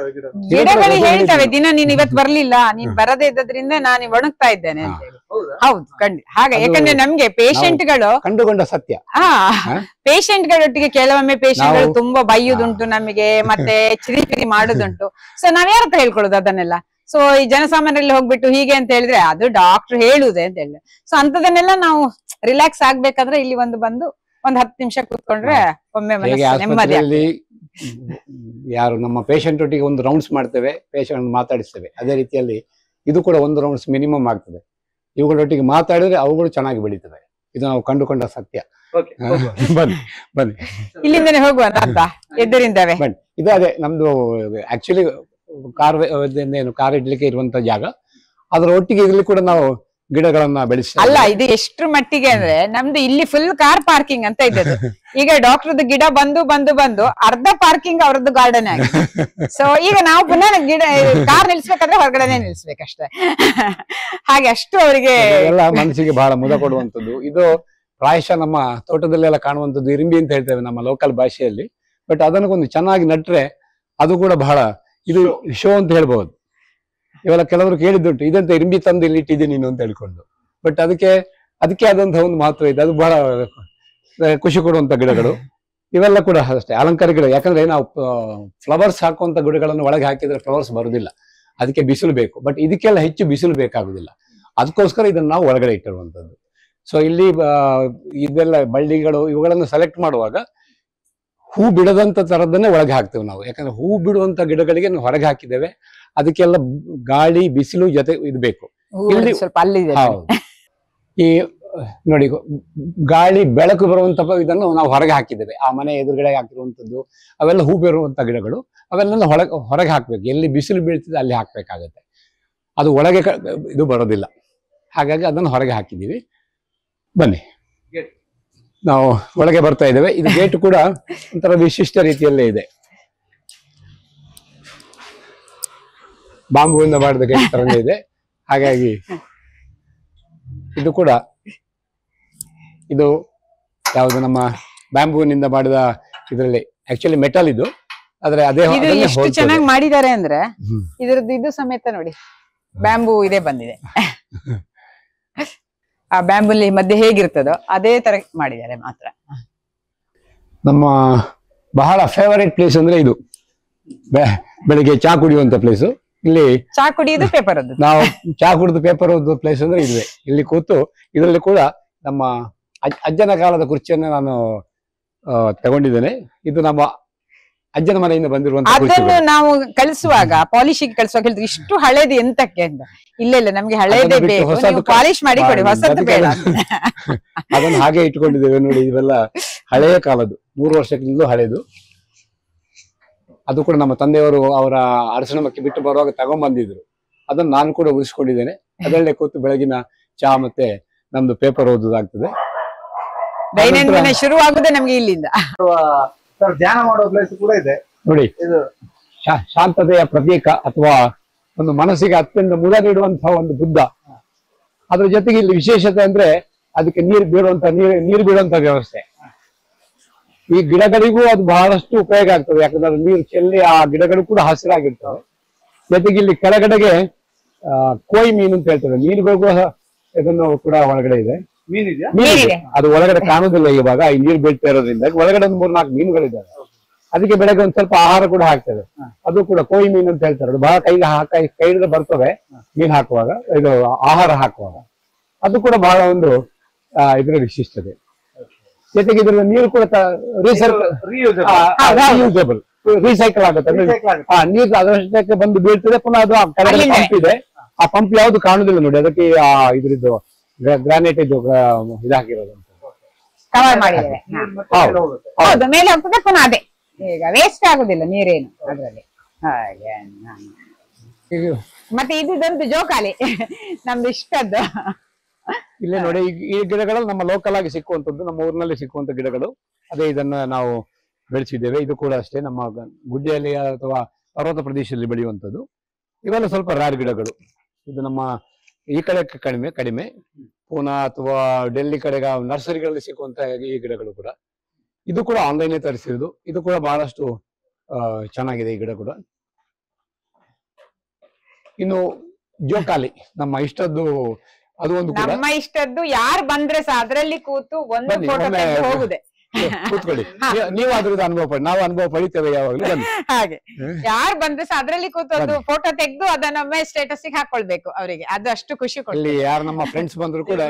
ಗಿಡಗಳು? ಗಿಡಗಳು ಹೇಳ್ತವೆ ದಿನ ನೀನ್ ಇವತ್ತು ಬರ್ಲಿಲ್ಲ ನೀನ್ ಬರದೇ ಇದ್ದದ್ರಿಂದ ನಾನು ಒಣಗ್ತಾ ಇದ್ದೇನೆ ಅಂತ ಹೇಳಿ. ಹೌದಾ? ಹೌದು ಖಂಡಿತ ಹಾಗೆ ಯಾಕಂದ್ರೆ ನಮ್ಗೆ ಪೇಷಂಟ್ಗಳು ಕಂಡುಕೊಂಡ ಸತ್ಯ? ಪೇಷಂಟ್ ಗಳೊಟ್ಟಿಗೆ ಕೆಲವೊಮ್ಮೆ ಪೇಷಂಟ್ಗಳು ತುಂಬಾ ಬೈಯುದುಂಟು ನಮಗೆ ಮತ್ತೆ ಚಿರಿಪಿರಿ ಮಾಡುದುಂಟು. ಸೊ ನಾವ್ ಯಾರ ಹತ್ರ ಹೇಳ್ಕೊಳ್ಳೋದು ಅದನ್ನೆಲ್ಲ? ಸೊ ಈ ಜನಸಾಮಾನ್ಯರಲ್ಲಿ ಹೋಗ್ಬಿಟ್ಟು ಹೀಗೆ ಅಂತ ಹೇಳಿದ್ರೆ ಅದು ಡಾಕ್ಟರ್ ಹೇಳುದೇ ಅಂತ ಹೇಳಿದ್ರೆ. ಸೊ ಅಂತದನ್ನೆಲ್ಲ ನಾವು ರಿಲ್ಯಾಕ್ಸ್ ಆಗ್ಬೇಕಾದ್ರೆ ಇಲ್ಲಿ ಒಂದು ಬಂದು ಒಂದ್ ಹತ್ತು ನಿಮಿಷ ಕೂತ್ಕೊಂಡ್ರೆ ಒಮ್ಮೆ ನೆಮ್ಮದಿ ಯಾರು ನಮ್ಮ ಪೇಷಂಟ್ ಒಟ್ಟಿಗೆ ಒಂದು ರೌಂಡ್ಸ್ ಮಾಡ್ತೇವೆ ಪೇಷಂಟ್ ಮಾತಾಡಿಸ್ತೇವೆ. ಅದೇ ರೀತಿಯಲ್ಲಿ ಇದು ಕೂಡ ಒಂದು ರೌಂಡ್ಸ್ ಮಿನಿಮಮ್ ಆಗ್ತದೆ. ಇವುಗಳೊಟ್ಟಿಗೆ ಮಾತಾಡಿದ್ರೆ ಅವುಗಳು ಚೆನ್ನಾಗಿ ಬೆಳೀತವೆ. ಇದು ನಾವು ಕಂಡುಕೊಂಡ ಸತ್ಯ. ಓಕೆ ಬನ್ನಿ ಬನ್ನಿ. ಇಲ್ಲಿಂದನೇ ಹೋಗುವ ಎದುರಿಂದವೇ ಬನ್ನಿ. ಇದು ಅದೇ ನಮ್ದು ಆಕ್ಚುಲಿ ಕಾರ್ ಏನು ಕಾರ್ ಇಡ್ಲಿಕ್ಕೆ ಇರುವಂತ ಜಾಗ. ಅದರ ಒಟ್ಟಿಗೆ ಇರ್ಲಿ ಕೂಡ ನಾವು ಗಿಡಗಳನ್ನ ಬೆಳೆಸಿ ಅಲ್ಲ ಇದು ಎಷ್ಟ್ರ ಮಟ್ಟಿಗೆ ಅಂದ್ರೆ ನಮ್ದು ಇಲ್ಲಿ ಫುಲ್ ಕಾರ್ ಪಾರ್ಕಿಂಗ್ ಅಂತ ಇದ್ದದ್ದು. ಈಗ ಡಾಕ್ಟರ್ದು ಗಿಡ ಬಂದು ಬಂದು ಬಂದು ಅರ್ಧ ಪಾರ್ಕಿಂಗ್ ಅವರದ್ದು ಗಾರ್ಡನ್ ಆಗಿದೆ ಸೊ ಈಗ ನಾವು ಪುನಃ ಗಿಡ ಕಾರ್ ನಿಲ್ಸ್ಬೇಕಂದ್ರೆ ಹೊರಗಡೆನೆ ನಿಲ್ಸ್ಬೇಕಷ್ಟೇ. ಹಾಗೆ ಅಷ್ಟು ಅವರಿಗೆ ಎಲ್ಲ ಮನಸ್ಸಿಗೆ ಬಹಳ ಮುದ ಕೊಡುವಂತದ್ದು ಇದು ಪ್ರಾಯಶಃ ನಮ್ಮ ತೋಟದಲ್ಲೆಲ್ಲ ಕಾಣುವಂತದ್ದು ಇರಿಂಬಿ ಅಂತ ಹೇಳ್ತೇವೆ ನಮ್ಮ ಲೋಕಲ್ ಭಾಷೆಯಲ್ಲಿ. ಬಟ್ ಅದನ್ನು ಒಂದು ಚೆನ್ನಾಗಿ ನಟ್ರೆ ಅದು ಕೂಡ ಬಹಳ ಇದು ಶೋ ಅಂತ ಹೇಳ್ಬಹುದು ಇವೆಲ್ಲ ಕೆಲವರು ಕೇಳಿದ್ದುಂಟು, ಇದಂತ ಇರ್ಬಿ ತಂದು ಇಲ್ಲಿ ಇಟ್ಟಿದ್ದೀನಿ ನೀನು ಅಂತ ಹೇಳ್ಕೊಂಡು. ಬಟ್ ಅದಕ್ಕೆ ಅದಕ್ಕೆ ಆದಂತಹ ಒಂದು ಮಹತ್ವ ಇದೆ. ಅದು ಬಹಳ ಖುಷಿ ಕೊಡುವಂತ ಗಿಡಗಳು. ಇವೆಲ್ಲ ಕೂಡ ಅಷ್ಟೇ ಅಲಂಕಾರ ಗಿಡ. ಯಾಕಂದ್ರೆ ನಾವು ಫ್ಲವರ್ಸ್ ಹಾಕುವಂತ ಗಿಡಗಳನ್ನು ಒಳಗೆ ಹಾಕಿದ್ರೆ ಫ್ಲವರ್ಸ್ ಬರುದಿಲ್ಲ ಅದಕ್ಕೆ ಬಿಸಿಲು ಬೇಕು. ಬಟ್ ಇದಕ್ಕೆಲ್ಲ ಹೆಚ್ಚು ಬಿಸಿಲು ಬೇಕಾಗುದಿಲ್ಲ ಅದಕ್ಕೋಸ್ಕರ ಇದನ್ನ ನಾವು ಒಳಗಡೆ ಇಟ್ಟಿರುವಂತದ್ದು. ಸೊ ಇಲ್ಲಿ ಇದೆಲ್ಲ ಬಳ್ಳಿಗಳು, ಇವುಗಳನ್ನು ಸೆಲೆಕ್ಟ್ ಮಾಡುವಾಗ ಹೂ ಬಿಡದಂತ ತರದನ್ನೇ ಒಳಗೆ ಹಾಕ್ತೇವೆ ನಾವು. ಯಾಕಂದ್ರೆ ಹೂ ಬಿಡುವಂತ ಗಿಡಗಳಿಗೆ ನಾವು ಹೊರಗೆ ಹಾಕಿದ್ದೇವೆ. ಅದಕ್ಕೆಲ್ಲ ಗಾಳಿ ಬಿಸಿಲು ಜೊತೆ ಇದು ಬೇಕು. ಇಲ್ಲಿ- ಸ್ವಲ್ಪ ಅಲ್ಲಿದೆ ಹೌದು. ಈ ನೋಡಿ ಗಾಳಿ ಬೆಳಕು ಬರುವಂತ ಇದನ್ನು ನಾವು ಹೊರಗೆ ಹಾಕಿದ್ದೇವೆ. ಆ ಮನೆ ಎದುರುಗಡೆ ಹಾಕಿರುವಂತದ್ದು ಅವೆಲ್ಲ ಹೂ ಬರುವಂತ ಗಿಡಗಳು. ಅವೆಲ್ಲ ಹೊರಗೆ ಹೊರಗೆ ಹಾಕ್ಬೇಕು. ಎಲ್ಲಿ ಬಿಸಿಲು ಬೀಳ್ತದೆ ಅಲ್ಲಿ ಹಾಕ್ಬೇಕಾಗತ್ತೆ. ಅದು ಒಳಗೆ ಇದು ಬರೋದಿಲ್ಲ. ಹಾಗಾಗಿ ಅದನ್ನು ಹೊರಗೆ ಹಾಕಿದ್ದೀವಿ. ಬನ್ನಿ. ನಾವು ಒಳಗೆ ಬರ್ತಾ ಇದ್ದೇವೆ. ಇದು ಗೇಟ್ ಕೂಡ ಒಂಥರ ವಿಶಿಷ್ಟ ರೀತಿಯಲ್ಲೇ ಇದೆ. ಬಾಂಬುವಿಂದ ಮಾಡಿದ ಗೇಟ್ ತರನೇ ಇದೆ. ಹಾಗಾಗಿ ಇದು ಕೂಡ ಇದು ಯಾವುದು ನಮ್ಮ ಬ್ಯಾಂಬೂನಿಂದ ಮಾಡಿದ ಇದರಲ್ಲಿ ಆಕ್ಚುಲಿ ಮೆಟಲ್ ಇದು. ಆದ್ರೆ ಅದೇ ಎಷ್ಟು ಚೆನ್ನಾಗಿ ಮಾಡಿದ್ದಾರೆ ಅಂದ್ರೆ. ಇದ್ರದ್ದು ಇದು ಸಮೇತ ನೋಡಿ. ಬ್ಯಾಂಬೂ ಇದೇ ಬಂದಿದೆ. ಆ ಬ್ಯಾಂಬುಲಿ ಮಧ್ಯೆ ಹೇಗಿರ್ತದೋ ಅದೇ ತರ ಮಾಡಿದ್ದಾರೆ ಮಾತ್ರ. ನಮ್ಮ ಬಹಳ ಫೇವರೇಟ್ ಪ್ಲೇಸ್ ಅಂದ್ರೆ ಇದು. ಬೆಳಿಗ್ಗೆ ಚಾ ಕುಡಿಯುವಂತ ಪ್ಲೇಸ್ ಇಲ್ಲಿ ಚಾ ಕುಡಿಯೋದು ಪೇಪರ್ ಅದು ನಾವು ಚಾ ಕುಡಿದು ಪೇಪರ್ ಪ್ಲೇಸ್ ಅಂದ್ರೆ ಇದುವೆ. ಇಲ್ಲಿ ಕೂತು ಇದರಲ್ಲಿ ಕೂಡ ನಮ್ಮ ಅಜ್- ಅಜ್ಜನ ಕಾಲದ ಕುರ್ಚಿಯನ್ನು ನಾನು ತಗೊಂಡಿದ್ದೇನೆ. ಇದು ನಮ್ಮ ಅಜ್ಜನ ಮನೆಯಿಂದ ಬಂದಿರುವಂತ ಅದನ್ನು ನಾವು ಕಳಿಸುವಾಗ ಪಾಲಿಶಿಗೆ ಕಳಿಸುವಾಗ ಹೇಳಿದ್ರು ಇಷ್ಟು ಹಳೇದು ಎಂತಕ್ಕೆ ಅಂತ. ಇಲ್ಲ ಇಲ್ಲ ನಮ್ಗೆ ಹಳೇದೇ ಬೇಕು. ಪಾಲಿಶ್ ಮಾಡಿ ಕೊಡಿ. ಹೊಸದು ಬೇಡ ಅದನ್ನು ಹಾಗೆ ಇಟ್ಕೊಂಡಿದ್ದೇವೆ ನೋಡಿ ಇವೆಲ್ಲ ಹಳೆಯ ಕಾಲದ್ದು. ಮೂರು ವರ್ಷಕ್ಕಿಂತಲೂ ಹಳೆಯದು ಅದು ಕೂಡ ನಮ್ಮ ತಂದೆಯವರು ಅವರ ಅರಸನಮಕ್ಕೆ ಬಿಟ್ಟು ಬರುವಾಗ ತಗೊಂಡ್ಬಂದಿದ್ರು ಅದನ್ನು ನಾನು ಕೂಡ ಉಳಿಸ್ಕೊಂಡಿದ್ದೇನೆ. ಅದರಲ್ಲೇ ಕೂತು ಬೆಳಗಿನ ಚಾ ಮತ್ತೆ ನಮ್ದು ಪೇಪರ್ ಓದುದಾಗ್ತದೆ. ದೈನಂದಿನ ಶುರುವಾಗುದೇ ನಮ್ಗೆ ಇಲ್ಲಿಂದ. ಸರ್ ಧ್ಯಾನ ಮಾಡೋ ಪ್ಲೇಸ್ ಕೂಡ ಇದೆ. ನೋಡಿ. ಇದು ಶಾಂತತೆಯ ಪ್ರತೀಕ ಅಥವಾ ಒಂದು ಮನಸ್ಸಿಗೆ ಅತ್ಯಂತ ಮುದ ನೀಡುವಂತಹ ಒಂದು ಬುದ್ಧ. ಅದ್ರ ಜೊತೆಗೆ ಇಲ್ಲಿ ವಿಶೇಷತೆ ಅಂದ್ರೆ ಅದಕ್ಕೆ ನೀರು ಬೀಳುವಂತ ನೀರು ನೀರು ಬೀಳುವಂತ ವ್ಯವಸ್ಥೆ. ಈ ಗಿಡಗಳಿಗೂ ಅದು ಬಹಳಷ್ಟು ಉಪಯೋಗ ಆಗ್ತದೆ. ಯಾಕಂದ್ರೆ ನೀರು ಚೆಲ್ಲಿ ಆ ಗಿಡಗಳು ಕೂಡ ಹಸಿರಾಗಿರ್ತವೆ. ಜೊತೆಗೆ ಇಲ್ಲಿ ಕೆಳಗಡೆಗೆ ಆ, ಕೋಯಿ ಮೀನು ಅಂತ ಹೇಳ್ತೇವೆ. ಮೀನುಗಳಿಗೂ ಇದನ್ನು ಕೂಡ ಒಳಗಡೆ ಇದೆ. ಮೀನಿದ್ಯಾ ಮೀನಿದೆ. ಅದು ಒಳಗಡೆ ಕಾಣೋದಿಲ್ಲ ಇವಾಗ ಈ ನೀರು ಬೀಳ್ತಾ ಇರೋದ್ರಿಂದ. ಒಳಗಡೆ ಒಂದು ಮೂರ್ನಾಲ್ಕು ಮೀನುಗಳಿದ್ದಾವೆ ಅದಕ್ಕೆ ಬೆಳಗ್ಗೆ ಒಂದ್ ಸ್ವಲ್ಪ ಆಹಾರ ಕೂಡ ಹಾಕ್ತದೆ ಅದು ಕೂಡ ಕೋಯಿ ಮೀನು ಅಂತ ಹೇಳ್ತಾರೆ. ಅದು ಬಹಳ ಕೈಗೆ ಹಾಕ ಕೈ ಬರ್ತವೆ ಮೀನು ಹಾಕುವಾಗ ಇದು ಆಹಾರ ಹಾಕುವಾಗ. ಅದು ಕೂಡ ಬಹಳ ಒಂದು ಆ, ಇದರ ವಿಶಿಷ್ಟತೆ. ಜೊತೆಗೆ ಇದರ ನೀರು ಕೂಡ ರೀಸೈಕಲ್ ರೀಸೈಕಲ್ ಆಗುತ್ತೆ. ನೀರು ಅದರಷ್ಟಕ್ಕೆ ಬಂದು ಬೀಳ್ತದೆ. ಪುನಃ ಅದು. ಪಂಪ್ ಇದೆ. ಆ ಪಂಪ್ ಯಾವ್ದು ಕಾಣುದಿಲ್ಲ ನೋಡಿ. ಅದಕ್ಕೆ ಆ ಇದ್ರದ್ದು ಗ್ರಾನೈಟ್ ಇದು ಇದಾಗಿರೋದು ಕವರ್ ಮಾಡಿದ್ದೇವೆ. ಹೌದು. ಮೇಲೆ ಹೋಗ್ತದೆ ಪುನಃ ಅದೇ. ಈಗ ವೇಸ್ಟ್ ಆಗುದಿಲ್ಲ ನೀರೇನು ಅದರಲ್ಲಿ. ಹಾಗೆ ಮತ್ತೆ ಇದೊಂದು ಜೋಕಾಲಿ ನಮ್ದು ಇಷ್ಟದ್ದು. ಇಲ್ಲ ನೋಡಿ ಈ- ಗಿಡಗಳಲ್ಲಿ ಗಿಡಗಳು ನಮ್ಮ ಲೋಕಲ್ ಆಗಿ ಸಿಕ್ಕುವಂತದ್ದು ನಮ್ಮ ಊರಿನಲ್ಲಿ ಸಿಕ್ಕುವಂತ ಗಿಡಗಳು ಅದೇ ಇದನ್ನ ನಾವು ಬೆಳೆಸಿದ್ದೇವೆ. ಇದು ಕೂಡ ಅಷ್ಟೇ ನಮ್ಮ ಗುಡ್ಡೆಯಲ್ಲಿ ಅಥವಾ ಪರ್ವತ ಪ್ರದೇಶದಲ್ಲಿ ಬೆಳೆಯುವಂತದ್ದು ಇವೆಲ್ಲ ಸ್ವಲ್ಪ ರಾರ್ ಗಿಡಗಳು. ಇದು ನಮ್ಮ ಈ ಕಡೆ ಕಡಿಮೆ ಕಡಿಮೆ. ಪೂನಾ ಅಥವಾ ಡೆಲ್ಲಿ ಕಡೆಗ ನರ್ಸರಿಗಳಲ್ಲಿ ಸಿಗುವಂತ ಈ ಗಿಡಗಳು ಕೂಡ. ಇದು ಕೂಡ ಆನ್ಲೈನ್ ತರಿಸಿರೋದು. ಇದು ಕೂಡ ಬಹಳಷ್ಟು ಚೆನ್ನಾಗಿದೆ ಈ ಗಿಡ ಕೂಡ. ಇನ್ನು ಜೋಕಾಲಿ ನಮ್ಮ ಇಷ್ಟದ್ದು ಅದು ಒಂದು ನಮ್ಮ ಇಷ್ಟದ್ದು ಯಾರು ಬಂದ್ರೆ ಅದ್ರಲ್ಲಿ ಕೂತು ಒಂದು ಫೋಟೋ ಒಮ್ಮೆ ಹೋಗುದೆ. ಕೂತ್ಕೊಳ್ಳಿ. ನೀವು- ಅದ್ರದ್ದು ಅನುಭವ ಪಡಿ. ನಾವು ಅನುಭವ ಪಡಿತೇವೆ ಯಾವಾಗಲೂ. ಬನ್ನಿ. ಹಾಗೆ. ಯಾರು ಬಂದ್ರೆ ಸಹ ಅದ್ರಲ್ಲಿ ಕೂತು ಅದು ಫೋಟೋ ತೆಗೆದು ಅದನ್ನೊಮ್ಮೆ ಸ್ಟೇಟಸ್ ಹಾಕೊಳ್ಬೇಕು ಅವರಿಗೆ. ಅದು ಅಷ್ಟು ಖುಷಿ ಕೊಡ್ಲಿ ಯಾರು ನಮ್ಮ ಫ್ರೆಂಡ್ಸ್ ಬಂದ್ರು ಕೂಡ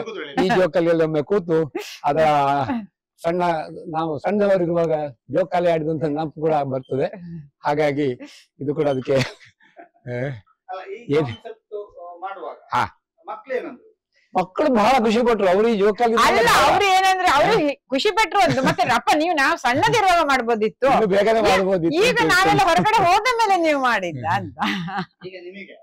ಈ ಜೋಕಾಲಿಯಲ್ಲಿ ಒಮ್ಮೆ ಕೂತು ಅದ ಸಣ್ಣ ನಾವು ಸಣ್ಣವರಿರುವಾಗ ಜೋಕಾಲಿ ಆಡಿದಂತ ನೆನಪು ಕೂಡ ಬರ್ತದೆ. ಹಾಗಾಗಿ ಇದು ಕೂಡ ಅದಕ್ಕೆ? ಮಾಡುವಾಗ ಹಾ. ಮಕ್ಳೇನಂದ್ರು? ಮಕ್ಕಳು ಬಹಳ ಖುಷಿ ಪಟ್ರು ಅವ್ರು ಈ ಜೋಕಾಲಿ ಅಲ್ಲ ಅವ್ರು ಏನಂದ್ರೆ ಅವ್ರು ಖುಷಿ ಪಟ್ರು ಅಂತ. ಮತ್ತೆ ಅಪ್ಪ ನೀವು ನಾವು ಸಣ್ಣದಿರುವಾಗ ಮಾಡ್ಬೋದಿತ್ತು. ಬೇಗನೆ ಮಾಡ್ಬೋದಿತ್ತು ಈಗ ನಾವೆಲ್ಲ ಹೊರಗಡೆ ಹೋದ ಮೇಲೆ ನೀವು ಮಾಡಿದ್ದ ಅಂತ. ಈಗ ನಿಮಗೆ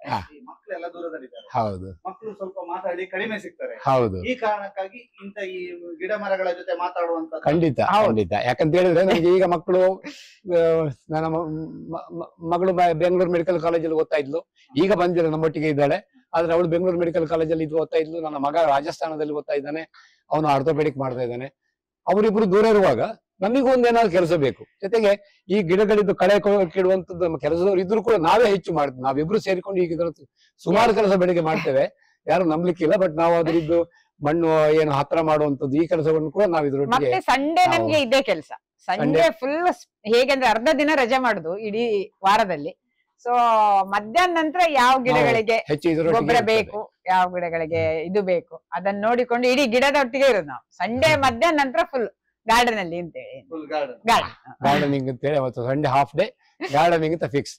ಮಕ್ಕಳೆಲ್ಲ ದೂರದಲ್ಲಿದ್ದಾರೆ ಹೌದು. ಮಕ್ಕಳು ಸ್ವಲ್ಪ ಮಾತಾಡಿ ಕಡಿಮೆ ಸಿಗ್ತಾರೆ. ಹೌದು. ಈ ಕಾರಣಕ್ಕಾಗಿ ಇಂತ ಈ ಗಿಡ ಮರಗಳ ಜೊತೆ ಮಾತಾಡುವಂತ ಖಂಡಿತ ಖಂಡಿತ. ಯಾಕಂತ ಹೇಳಿದ್ರೆ ನನಗೆ ಈಗ ಮಕ್ಕಳು ನನ್ನ ಮಗಳು ಬೆಂಗಳೂರು ಮೆಡಿಕಲ್ ಕಾಲೇಜಲ್ಲಿ ಓದ್ತಾ ಇದ್ಲು. ಈಗ ಬಂದಿಲ್ಲ ನಮ್ಮೊಟ್ಟಿಗೆ ಇದ್ದಾಳೆ. ಆದ್ರೆ ಅವಳು ಬೆಂಗಳೂರು ಮೆಡಿಕಲ್ ಕಾಲೇಜಲ್ಲಿ ಇದು ಓದ್ತಾ ಇದ್ಲು. ನನ್ನ ಮಗ ರಾಜಸ್ಥಾನದಲ್ಲಿ ಓದ್ತಾ ಇದ್ದಾನೆ. ಅವನು ಆರ್ಥೋಪೆಡಿಕ್ ಮಾಡ್ತಾ ಇದ್ದಾನೆ. ಅವರಿಬ್ರು ದೂರ ಇರುವಾಗ ನಮಗೂ ಒಂದೇನಾದ್ರು ಕೆಲಸ ಬೇಕು. ಜೊತೆಗೆ ಈ ಗಿಡಗಳಿದ್ದು ಕಳೆ ಕಿಡುವಂತದ್ದು ನಮ್ಮ ಕೆಲಸದವ್ರು ಇದ್ರು ಕೂಡ ನಾವೇ ಹೆಚ್ಚು ಮಾಡ್ತೀವಿ. ನಾವಿಬ್ರು ಸೇರಿಕೊಂಡು ಈಗ ಇದರ ಸುಮಾರು ಕೆಲಸ ಬೆಳಿಗ್ಗೆ ಮಾಡ್ತೇವೆ. ಯಾರು ನಂಬ್ಲಿಕ್ಕಿಲ್ಲ ಬಟ್ ನಾವು ಅದ್ರದ್ದು ಮಣ್ಣು ಏನು ಹತ್ರ ಮಾಡುವಂತದ್ದು ಈ ಕೆಲಸವನ್ನು ಕೂಡ ನಾವು ಇದ್ರೊಟ್ಟಿಗೆ ಸಂಡೆ ನಮ್ಗೆ ಇದೇ ಕೆಲಸ. ಸಂಡೇ ಫುಲ್ ಹೇಗೆಂದ್ರೆ ಅರ್ಧ ದಿನ ರಜೆ ಮಾಡುದು ಇಡೀ ವಾರದಲ್ಲಿ. ಸೊ ಮಧ್ಯಾಹ್ನ ನಂತರ ಯಾವ ಗಿಡಗಳಿಗೆ ಗೊಬ್ಬರ ಬೇಕು ಯಾವ ಗಿಡಗಳಿಗೆ ಇದು ಬೇಕು ಅದನ್ನ ನೋಡಿಕೊಂಡು ಇಡೀ ಗಿಡದ ಒಟ್ಟಿಗೆ ಇರೋದು ನಾವು. ಸಂಡೇ ಮಧ್ಯಾಹ್ನ ನಂತರ ಫುಲ್ ಗಾರ್ಡನ್ ಅಲ್ಲಿ ಗಾರ್ಡನ್ ಗಾರ್ಡನ್ ಗಾರ್ಡನಿಂಗ್ ಅಂತ ಹೇಳಿ ಅವತ್ತು ಸಂಡೇ ಹಾಫ್ ಡೇ ಗಾರ್ಡನಿಂಗ್ ಅಂತ ಫಿಕ್ಸ್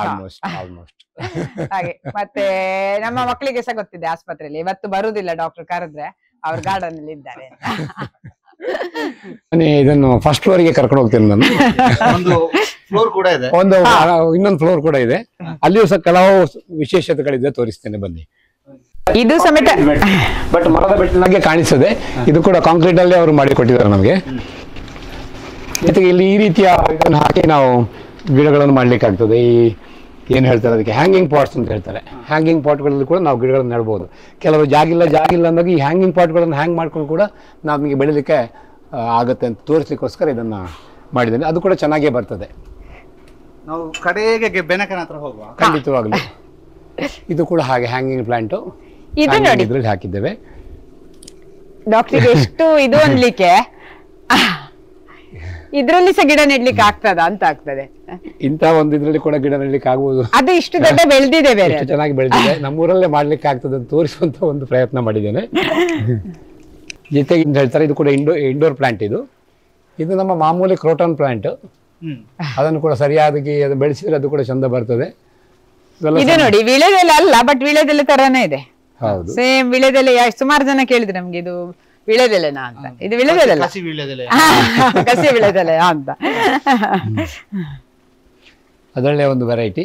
ಆಲ್ಮೋಸ್ಟ್ ಆಲ್ಮೋಸ್ಟ್ ಹಾಗೆ. ಮತ್ತೆ ನಮ್ಮ ಮಕ್ಕಳಿಗೆ ಸಹ ಗೊತ್ತಿದೆ ಆಸ್ಪತ್ರೆಯಲ್ಲಿ. ಇವತ್ತು ಬರುದಿಲ್ಲ ಡಾಕ್ಟರ್ ಕರೆದ್ರೆ. ಅವ್ರು ಗಾರ್ಡನ್ ಅಲ್ಲಿ ಇದ್ದಾರೆ ಇದನ್ನು ಫಸ್ಟ್ ಫ್ಲೋರ್ಗೆ ಕರ್ಕೊಂಡು ಹೋಗ್ತೀನಿ ನಾನು. ಒಂದು ಫ್ಲೋರ್ ಕೂಡ ಇದೆ. ಒಂದು ಇನ್ನೊಂದು ಫ್ಲೋರ್ ಕೂಡ ಇದೆ. ಅಲ್ಲಿಯೂ ಸಹ ಕೆಲವು ವಿಶೇಷತೆಗಳಿದೆ ತೋರಿಸ್ತೇನೆ ಬನ್ನಿ. ಇದು ಸಮೇತ ಬಟ್ ಮರದ ಬೆಟ್ಟಿನಾಗೆ ಕಾಣಿಸ್ತದೆ ಇದು ಕೂಡ ಕಾಂಕ್ರೀಟ್ ಅಲ್ಲಿ ಅವರು ಮಾಡಿ ಕೊಟ್ಟಿದ್ದಾರೆ ನಮಗೆ. ಜೊತೆಗೆ ಇಲ್ಲಿ ಈ ರೀತಿಯ ಇದನ್ನು ಹಾಕಿ ನಾವು ಗಿಡಗಳನ್ನು ಮಾಡ್ಲಿಕ್ಕೆ ಆಗ್ತದೆ ಈ ಏನ್ ಹೇಳ್ತಾರೆ ಅದಕ್ಕೆ? ಹ್ಯಾಂಗಿಂಗ್ ಪಾಟ್ಸ್ ಅಂತ ಹೇಳ್ತಾರೆ. ಹ್ಯಾಂಗಿಂಗ್ ಪಾಟ್ಗಳಲ್ಲಿ ಕೂಡ ನಾವು ಗಿಡಗಳನ್ನು ನೆಡ್ಬೋದು. ಕೆಲವರು ಜಾಗಿಲ್ಲ ಜಾಗಿಲ್ಲ ಅಂದಾಗ ಈ ಹ್ಯಾಂಗಿಂಗ್ ಪಾಟ್ಗಳನ್ನು ಹ್ಯಾಂಗ್ ಮಾಡ್ಕೊಂಡು ಕೂಡ ನಮಗೆ ಬೆಳಿಲಿಕ್ಕೆ ಆಗುತ್ತೆ ಅಂತ ತೋರಿಸ್ಲಿಕ್ಕೋಸ್ಕರ ಇದನ್ನ ಮಾಡಿದ್ದೇನೆ. ಅದು ಕೂಡ ಚೆನ್ನಾಗೇ ಬರ್ತದೆ. ನಾವು ಕಡೆಗೆ ಗೆ- ಬೆನಕನ ಹತ್ರ ಹೋಗುವ. ಖಂಡಿತವಾಗಲಿ. ಇದು ಕೂಡ ಹಾಗೆ ಹ್ಯಾಂಗಿಂಗ್ ಪ್ಲಾಂಟು ಇದ್ರಲ್ಲಿ ಹಾಕಿದ್ದೇವೆ. ಡಾಕ್ಟರ್ ಎಷ್ಟು ಇದು ಅನ್ಲಿಕ್ಕೆ. ಇದ್ರಲ್ಲಿ ಸಹ ಗಿಡ ನೆಡ್ಲಿಕ್ಕೆ ಆಗ್ತದ ಅಂತ ಆಗ್ತದೆ. ಇಂತ ಒಂದು ಇದ್ರಲ್ಲಿ ಕೂಡ ಗಿಡ ನೆಡ್ಲಿಕ್ಕೆ ಆಗ್ಬೋದು. ಅದು ಇಷ್ಟು ದೊಡ್ಡ ಬೆಳೆದಿದೆ ಬೇರೆ. ಚೆನ್ನಾಗಿ ಬೆಳೆದಿದೆ. ನಮ್ಮೂರಲ್ಲೇ ಮಾಡ್ಲಿಕ್ಕೆ ಆಗ್ತದೆ ಅಂತ ತೋರಿಸುವಂತ ಒಂದು ಪ್ರಯತ್ನ ಮಾಡಿದ್ದೇನೆ. ಜೊತೆಗೆ ಹೇಳ್ತಾರೆ ಇದು ಕೂಡ ಇಂಡೋ ಇಂಡೋರ್ ಪ್ಲಾಂಟ್ ಇದು. ಇದು ನಮ್ಮ ಮಾಮೂಲಿ ಕ್ರೋಟನ್ ಪ್ಲಾಂಟ್ ಅದನ್ನು ಕೂಡ ಸರಿಯಾಗಿ ಅದು ಬೆಳೆಸಿದ್ರೆ ಅದು ಕೂಡ ಚಂದ ಬರ್ತದೆ. ಇದು ನೋಡಿ ವಿಳೆದೆಲೆ ಅಲ್ಲ ಬಟ್ ವಿಳೆದೆಲೆ ತರಾನೇ ಇದೆ. ಹೌದು. ಸೇಮ್ ವಿಳೆದೆಲೆ ಸುಮಾರು ಜನ ಕೇಳಿದ್ರು ನಮ್ಗೆ ಇದು ವಿಳೆದೆಲೆನಾ ಅಂತ. ಇದು ವಿಳೆದೆಲೆ. ಕಸಿ ವಿಳೆದೆಲೆ ಅಂತ. ಅದರಲ್ಲೇ ಒಂದು ವೆರೈಟಿ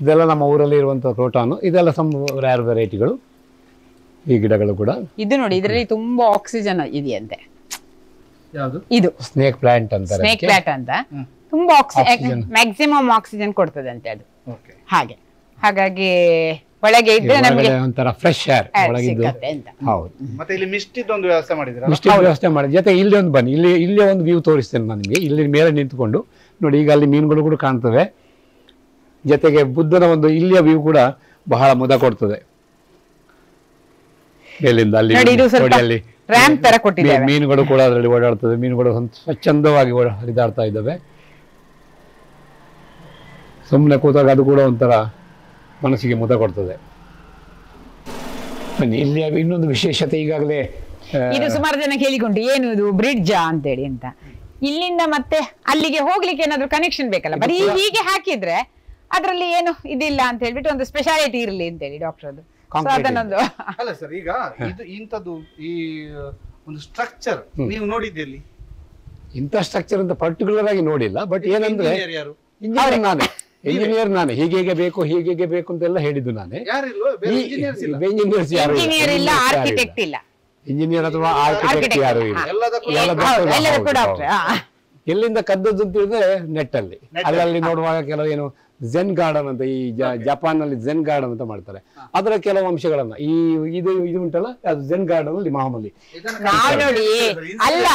ಇದೆಲ್ಲ ನಮ್ಮ ಊರಲ್ಲಿ ಇರುವಂತ ಕ್ರೋಟಾನು. ಇದೆಲ್ಲ ಸಮ್ ರೇರ್ ವೆರೈಟಿಗಳು ಈ ಗಿಡಗಳು ಕೂಡ. ಇದು ನೋಡಿ ಇದರಲ್ಲಿ ತುಂಬಾ ಆಕ್ಸಿಜನ್ ಇದೆಯಂತೆ. ಯಾವುದು? ಇದು. ಸ್ನೇಕ್ ಪ್ಲಾಂಟ್ ಅಂತ ಸ್ನೇಕ್ ಪ್ಲಾಂಟ್ ಪ್ಲಾಟ್ ಅಂತ. ತುಂಬಾ ಆಕ್ಸಿಜನ್ ಮ್ಯಾಕ್ಸಿಮಮ್ ಆಕ್ಸಿಜನ್ ಕೊಡ್ತದೆ ಅಂತೆ ಅದು. ಓಕೆ ಹಾಗೆ. ಹಾಗಾಗಿ ಒಳಗೆ ಇದ್ರೆ ನಮಗೆ ಒಂಥರ ಫ್ರೆಶ್ ಏರ್ ಒಳಗಿದ್ದು. ಹೌದು. ಮತ್ತೆ ಇಲ್ಲಿ ಮಿಸ್ಟಿದ್ ಒಂದು ವ್ಯವಸ್ಥೆ ಮಾಡಿದ್ರ ಇಷ್ಟು ವ್ಯವಸ್ಥೆ ಮಾಡಿ. ಜೊತೆ ಇಲ್ಲಿ ಒಂದು ಬನ್ನಿ. ಇಲ್ಲಿ ಇಲ್ಲಿ ಒಂದು ವ್ಯೂ ತೋರಿಸ್ತೇನೆ ನಾನು ನಿಮಗೆ. ಇಲ್ಲಿ ಮೇಲೆ ನಿಂತ್ಕೊಂಡು. ನೋಡಿ ಈಗ ಅಲ್ಲಿ ಮೀನುಗಳು ಕೂಡ ಕಾಣ್ತವೆ. ಜೊತೆಗೆ ಬುದ್ಧನ ಒಂದು ಇಲ್ಲಿಯ ವ್ಯೂ ಕೂಡ ಬಹಳ ಮುದ ಕೊಡ್ತದೆ. ಮೇಲಿಂದ ಅಲ್ಲಿ ಅಲ್ಲಿ ತರ ಕೊಟ್ಟಿದ್ದೇವೆ. ಮೀನುಗಳು ಕೂಡ ಅದರಲ್ಲಿ ಓಡಾಡ್ತದೆ. ಮೀನುಗಳು ಸ್ವಚ್ಛಂದವಾಗಿ ಹರಿದಾಡ್ತಾ ಇದ್ದಾವೆ. ಸುಮ್ಮನೆ ಕೂತಾಗ ಅದು ಕೂಡ ಒಂಥರ ಮನಸ್ಸಿಗೆ ಮುದ ಕೊಡ್ತದೆ. ಇಲ್ಲಿ ಇನ್ನೊಂದು ವಿಶೇಷತೆ ಈಗಾಗಲೇ ಇದು ಸುಮಾರು ಜನ ಕೇಳಿಕೊಂಡು ಏನು ಇದು ಬ್ರಿಡ್ಜಾ? ಅಂತೇಳಿ ಅಂತ. ಇಲ್ಲಿಂದ ಮತ್ತೆ ಅಲ್ಲಿಗೆ ಹೋಗ್ಲಿಕ್ಕೆ ಏನಾದ್ರು ಕನೆಕ್ಷನ್ ಬೇಕಲ್ಲ? ಬರೀ ಹೀಗೆ ಹಾಕಿದ್ರೆ ಅದರಲ್ಲಿ ಏನು ಇದಿಲ್ಲ ಅಂತ ಹೇಳ್ಬಿಟ್ಟು ಒಂದು ಸ್ಪೆಷಾಲಿಟಿ ಇರಲಿ ಅಂತ ಹೇಳಿ ಡಾಕ್ಟರ್ ಅಲ್ಲ ಸರ್ ಈಗ ಇದು ಇಂಥದ್ದು ಈ ಒಂದು ಸ್ಟ್ರಕ್ಚರ್ ನೀವು ನೋಡಿದ್ದೀರಿ ಇಂಥ ಸ್ಟ್ರಕ್ಚರ್ ಅಂತ ಪರ್ಟಿಕ್ಯುಲರ್ ಆಗಿ ನೋಡಿಲ್ಲ ಬಟ್ ಏನಂದ್ರೆ ಯಾರು? ಇಂಜಿನಿಯರ್ ನಾನೇ. ಇಂಜಿನಿಯರ್ ನಾನು. ಹೀಗೆ ಹೀಗೆ ಬೇಕು ಹೀಗೆ ಹೀಗೆ ಬೇಕು ಅಂತೆಲ್ಲ ಹೇಳಿದ್ದು ನಾನೇ. ಬೇರೆ ಇಂಜಿನಿಯರ್ಸ್ ಇಲ್ಲ. ಯಾರು ಇಂಜಿನಿಯರ್ ಇಲ್ಲ ಆರ್ಕಿಟೆಕ್ಟ್ ಇಲ್ಲ. ಇಂಜಿನಿಯರ್ ಅಥವಾ ಆರ್ಕಿಟೆಕ್ಟ್ ಯಾರು ಇಲ್ಲ. ಎಲ್ಲಿಂದ ಕದ್ದದ್ದು ಅಂತ ಹೇಳಿದ್ರೆ ನೆಟ್ ಅಲ್ಲಿ. ಅಲ್ಲಲ್ಲಿ ನೋಡುವಾಗ ಕೆಲವು ಏನು ಜೆನ್ ಗಾರ್ಡನ್ ಅಂತ ಈ ಜಪಾನ್ ಅಲ್ಲಿ ಜೆನ್ ಗಾರ್ಡನ್ ಅಂತ ಮಾಡ್ತಾರೆ. ಅದರ ಕೆಲವು ಅಂಶಗಳನ್ನ. ಈ ಇದು ಇದು ಉಂಟಲ್ಲ? ಅದು ಜೆನ್ ಗಾರ್ಡನ್ ಅಲ್ಲಿ ಮಾಮೂಲಿ. ನಾವ್ ನೋಡಿ ಅಲ್ಲ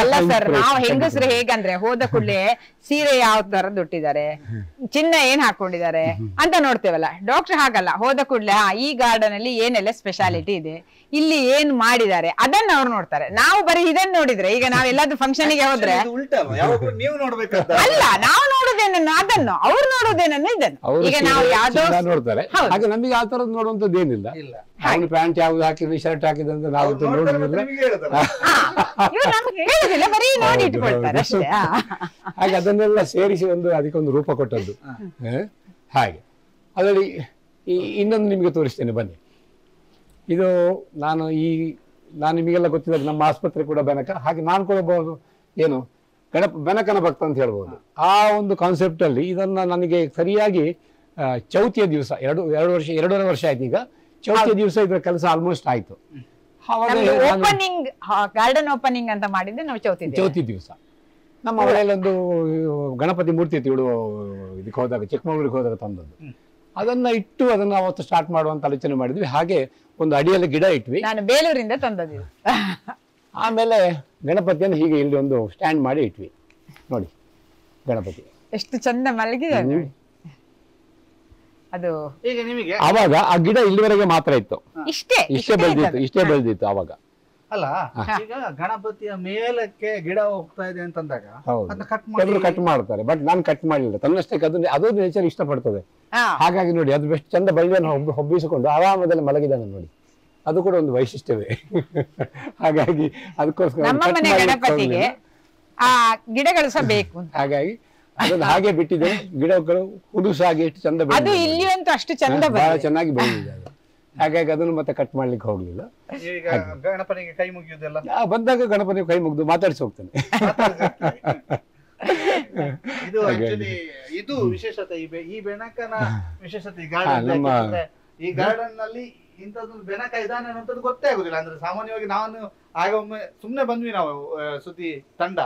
ಅಲ್ಲ ಸರ್ ನಾವು ಹೆಂಗಸರು ಹೇಗಂದ್ರೆ ಹೋದ ಕೂಡಲೇ ಸೀರೆ ಯಾವ ತರ ದುಟ್ಟಿದ್ದಾರೆ ಚಿನ್ನ ಏನ್ ಹಾಕೊಂಡಿದ್ದಾರೆ? ಅಂತ ನೋಡ್ತೇವಲ್ಲ. ಡಾಕ್ಟರ್ ಹಾಗಲ್ಲ ಹೋದ ಕೂಡಲೇ ಈ ಗಾರ್ಡನ್ ಅಲ್ಲಿ ಏನೆಲ್ಲ ಸ್ಪೆಷಾಲಿಟಿ ಇದೆ? ಇಲ್ಲಿ ಏನ್ ಮಾಡಿದ್ದಾರೆ? ಅದನ್ನ ಅವ್ರು ನೋಡ್ತಾರೆ. ನಾವು ಬರೀ ಇದನ್ನ ನೋಡಿದ್ರೆ ಈಗ ನಾವ್ ಎಲ್ಲಾದ್ರೂ ಫಂಕ್ಷನ್ಗೆ ಹೋದ್ರೆ ನೀವು ಅಲ್ಲ ನಾವು ನೋಡೋದೇನನ್ನು ಅದನ್ನು ಅವ್ರು ನೋಡೋದೇನನ್ನು ಇದನ್ನು. ಈಗ ನಾವು ಯಾವ್ದೋ ನೋಡ್ತಾರೆ. ಹಾಗೆ ನಮಗೆ ಆ ತರದ್ ನೋಡುವಂತದ್ದು ಏನಿಲ್ಲ. ಇಲ್ಲ. ಅವನು ಪ್ಯಾಂಟ್ ಯಾವ್ದು ಹಾಕಿದ್ರೆ ಶರ್ಟ್ ಹಾಕಿದಂತ ನಾವು ನೋಡುದಿಲ್ಲ ಹೇಳುದಲ್ಲ. ಬರೀ ನೋಡಿ ಇಟ್ಕೊಳ್ತಾರೆ ಅಷ್ಟೇ. ಹಾಗೆ ಅದನ್ನೆಲ್ಲ ಸೇರಿಸಿ ಒಂದು ಅದಕ್ಕೊಂದು ರೂಪ ಕೊಟ್ಟದ್ದು. ಹ? ಹಾಗೆ. ಅದರಲ್ಲಿ ಇನ್ನೊಂದು ನಿಮಗೆ ತೋರಿಸ್ತೇನೆ ಬನ್ನಿ. ಇದು ನಾನು ಈ ನಾನು ನಿಮಗೆಲ್ಲ ಗೊತ್ತಿಲ್ಲ ನಮ್ಮ ಆಸ್ಪತ್ರೆ ಕೂಡ ಬೆನಕ. ಹಾಗೆ ನಾನು ಕೂಡ ಏನು ಗಣಪ ಬೆನಕನ ಭಕ್ತ ಅಂತ ಹೇಳ್ಬೋದು. ಆ ಒಂದು ಕಾನ್ಸೆಪ್ಟ್ ಅಲ್ಲಿ ಇದನ್ನ ನನಗೆ ಸರಿಯಾಗಿ ಚೌತಿಯ ದಿವಸ ಎರಡು ಎರಡು ವರ್ಷ ಎರಡೂವರೆ ವರ್ಷ ಆಯ್ತು ಈಗ. ಚೌತಿಯ ದಿವಸ ಇದರ ಕೆಲಸ ಆಲ್ಮೋಸ್ಟ್ ಆಯ್ತು. ಓಪನಿಂಗ್ ಗಾರ್ಡನ್ ಓಪನಿಂಗ್ ಅಂತ ಮಾಡಿದ್ರೆ ನಾವು ಚೌತಿ ಚೌತಿ ದಿವಸ. ನಮ್ಮ ಮನೆಯಲ್ಲೊಂದು ಗಣಪತಿ ಮೂರ್ತಿ ಇತ್ತು ಇವಳು ಇದಕ್ಕೆ ಹೋದಾಗ ಚಿಕ್ಕಮಗಳೂರಿಗೆ ಹೋದಾಗ ತಂದದ್ದು. ಅದನ್ನ ಇಟ್ಟು ಅದನ್ನ ಅವತ್ತು ಸ್ಟಾರ್ಟ್ ಮಾಡುವಂತ ಆಲೋಚನೆ ಮಾಡಿದ್ವಿ. ಹಾಗೆ ಒಂದು ಅಡಿಯಲ್ಲಿ ಗಿಡ ಇಟ್ವಿ. ನಾನು ಬೇಲೂರಿಂದ ತಂದದ್ದು ಇದು. ಆಮೇಲೆ ಗಣಪತಿಯನ್ನು ಹೀಗೆ ಇಲ್ಲಿ ಒಂದು ಸ್ಟ್ಯಾಂಡ್ ಮಾಡಿ ಇಟ್ವಿ. ನೋಡಿ ಗಣಪತಿ. ಎಷ್ಟು ಚಂದ ಮಲಗಿದ್ದಾರೆ ನೋಡಿ. ಅದು ಈಗ ನಿಮಗೆ ಆವಾಗ ಆ ಗಿಡ ಇಲ್ಲಿವರೆಗೆ ಮಾತ್ರ ಇತ್ತು. ಇಷ್ಟೇ ಇಷ್ಟೇ ಬೆಳೆದಿತ್ತು ಇಷ್ಟೇ ಬೆಳೆದಿತ್ತು ಆವಾಗ. ಅಲ್ಲ ಈಗ ಗಣಪತಿಯ ಮೇಲಕ್ಕೆ ಗಿಡ ಹೋಗ್ತಾ ಇದೆ ಅಂತಂದಾಗ ಹೌದು. ಅದನ್ನ ಕಟ್ ಕೆಲವರು ಕಟ್ ಮಾಡ್ತಾರೆ ಬಟ್ ನಾನು ಕಟ್ ಮಾಡಲಿಲ್ಲ ತನ್ನಷ್ಟಕ್ಕೆ ಅದು ಅದು ನೇಚರ್ ಇಷ್ಟಪಡ್ತದೆ. ಹಾಗಾಗಿ ನೋಡಿ ಅದು ಬೆಸ್ಟ್ ಚಂದ ಬಳ್ಳಿಯನ್ನು ಹೊಬ್ಬ ಹೊಬ್ಬಿಸಿಕೊಂಡು ಆರಾಮದಲ್ಲಿ ಮಲಗಿದ್ದಾನೆ ನೋಡಿ. ಅದು ಕೂಡ ಒಂದು ವೈಶಿಷ್ಟ್ಯವೇ. ಹಾಗಾಗಿ ಅದಕ್ಕೋಸ್ಕರ ನಮ್ಮ ಮನೆ ಗಣಪತಿಗೆ ಆ ಗಿಡಗಳು ಸಹ ಬೇಕು ಅಂತ. ಹಾಗಾಗಿ ಅದನ್ನು ಹಾಗೆ ಬಿಟ್ಟಿದೆ ಗಿಡಗಳು ಹುಡುಸಾಗಿ ಎಷ್ಟು ಚಂದ ಅದು. ಇಲ್ಲಿಯಂತೂ ಅಷ್ಟು ಚಂದ ಬಹಳ ಚೆನ್ನಾಗಿ ಬೆಳೆದಿದೆ ಅದು. ಹಾಗಾಗಿ ಅದನ್ನು ಮತ್ತೆ ಕಟ್ ಮಾಡ್ಲಿಕ್ಕೆ ಹೋಗ್ಲಿಲ್ಲ. ಈಗ ಗಣಪನಿಗೆ ಕೈ ಮುಗಿಯುವುದೆಲ್ಲ ಆ, ಬಂದಾಗ ಗಣಪನಿಗೆ ಕೈ ಮುಗಿದು ಮಾತಾಡಿಸಿ ಹೋಗ್ತಾನೆ. ಇದು ಹಾಗೆ. ಆಕ್ಚುಲಿ ಇದು ವಿಶೇಷತೆ. ಈ ಬೆ- ಈ ಬೆನಕನ ವಿಶೇಷತೆ ಈ ಹಾ, ಗಾರ್ಡನ್ ನಮ್ಮ- ಈ ಗಾರ್ಡನ್ನಲ್ಲಿ ಇಂಥದ್ದೊಂದು ಬೆನಕ ಇದಾನೆ ಅನ್ನೋದು ಗೊತ್ತೇ ಆಗುದಿಲ್ಲ. ಅಂದ್ರೆ ಸಾಮಾನ್ಯವಾಗಿ ನಾನು ಆಗ ಒಮ್ಮೆ ಸುಮ್ನೆ ಬಂದ್ವಿ ನಾವು ಆ, ಸುದ್ದಿ ತಂಡ.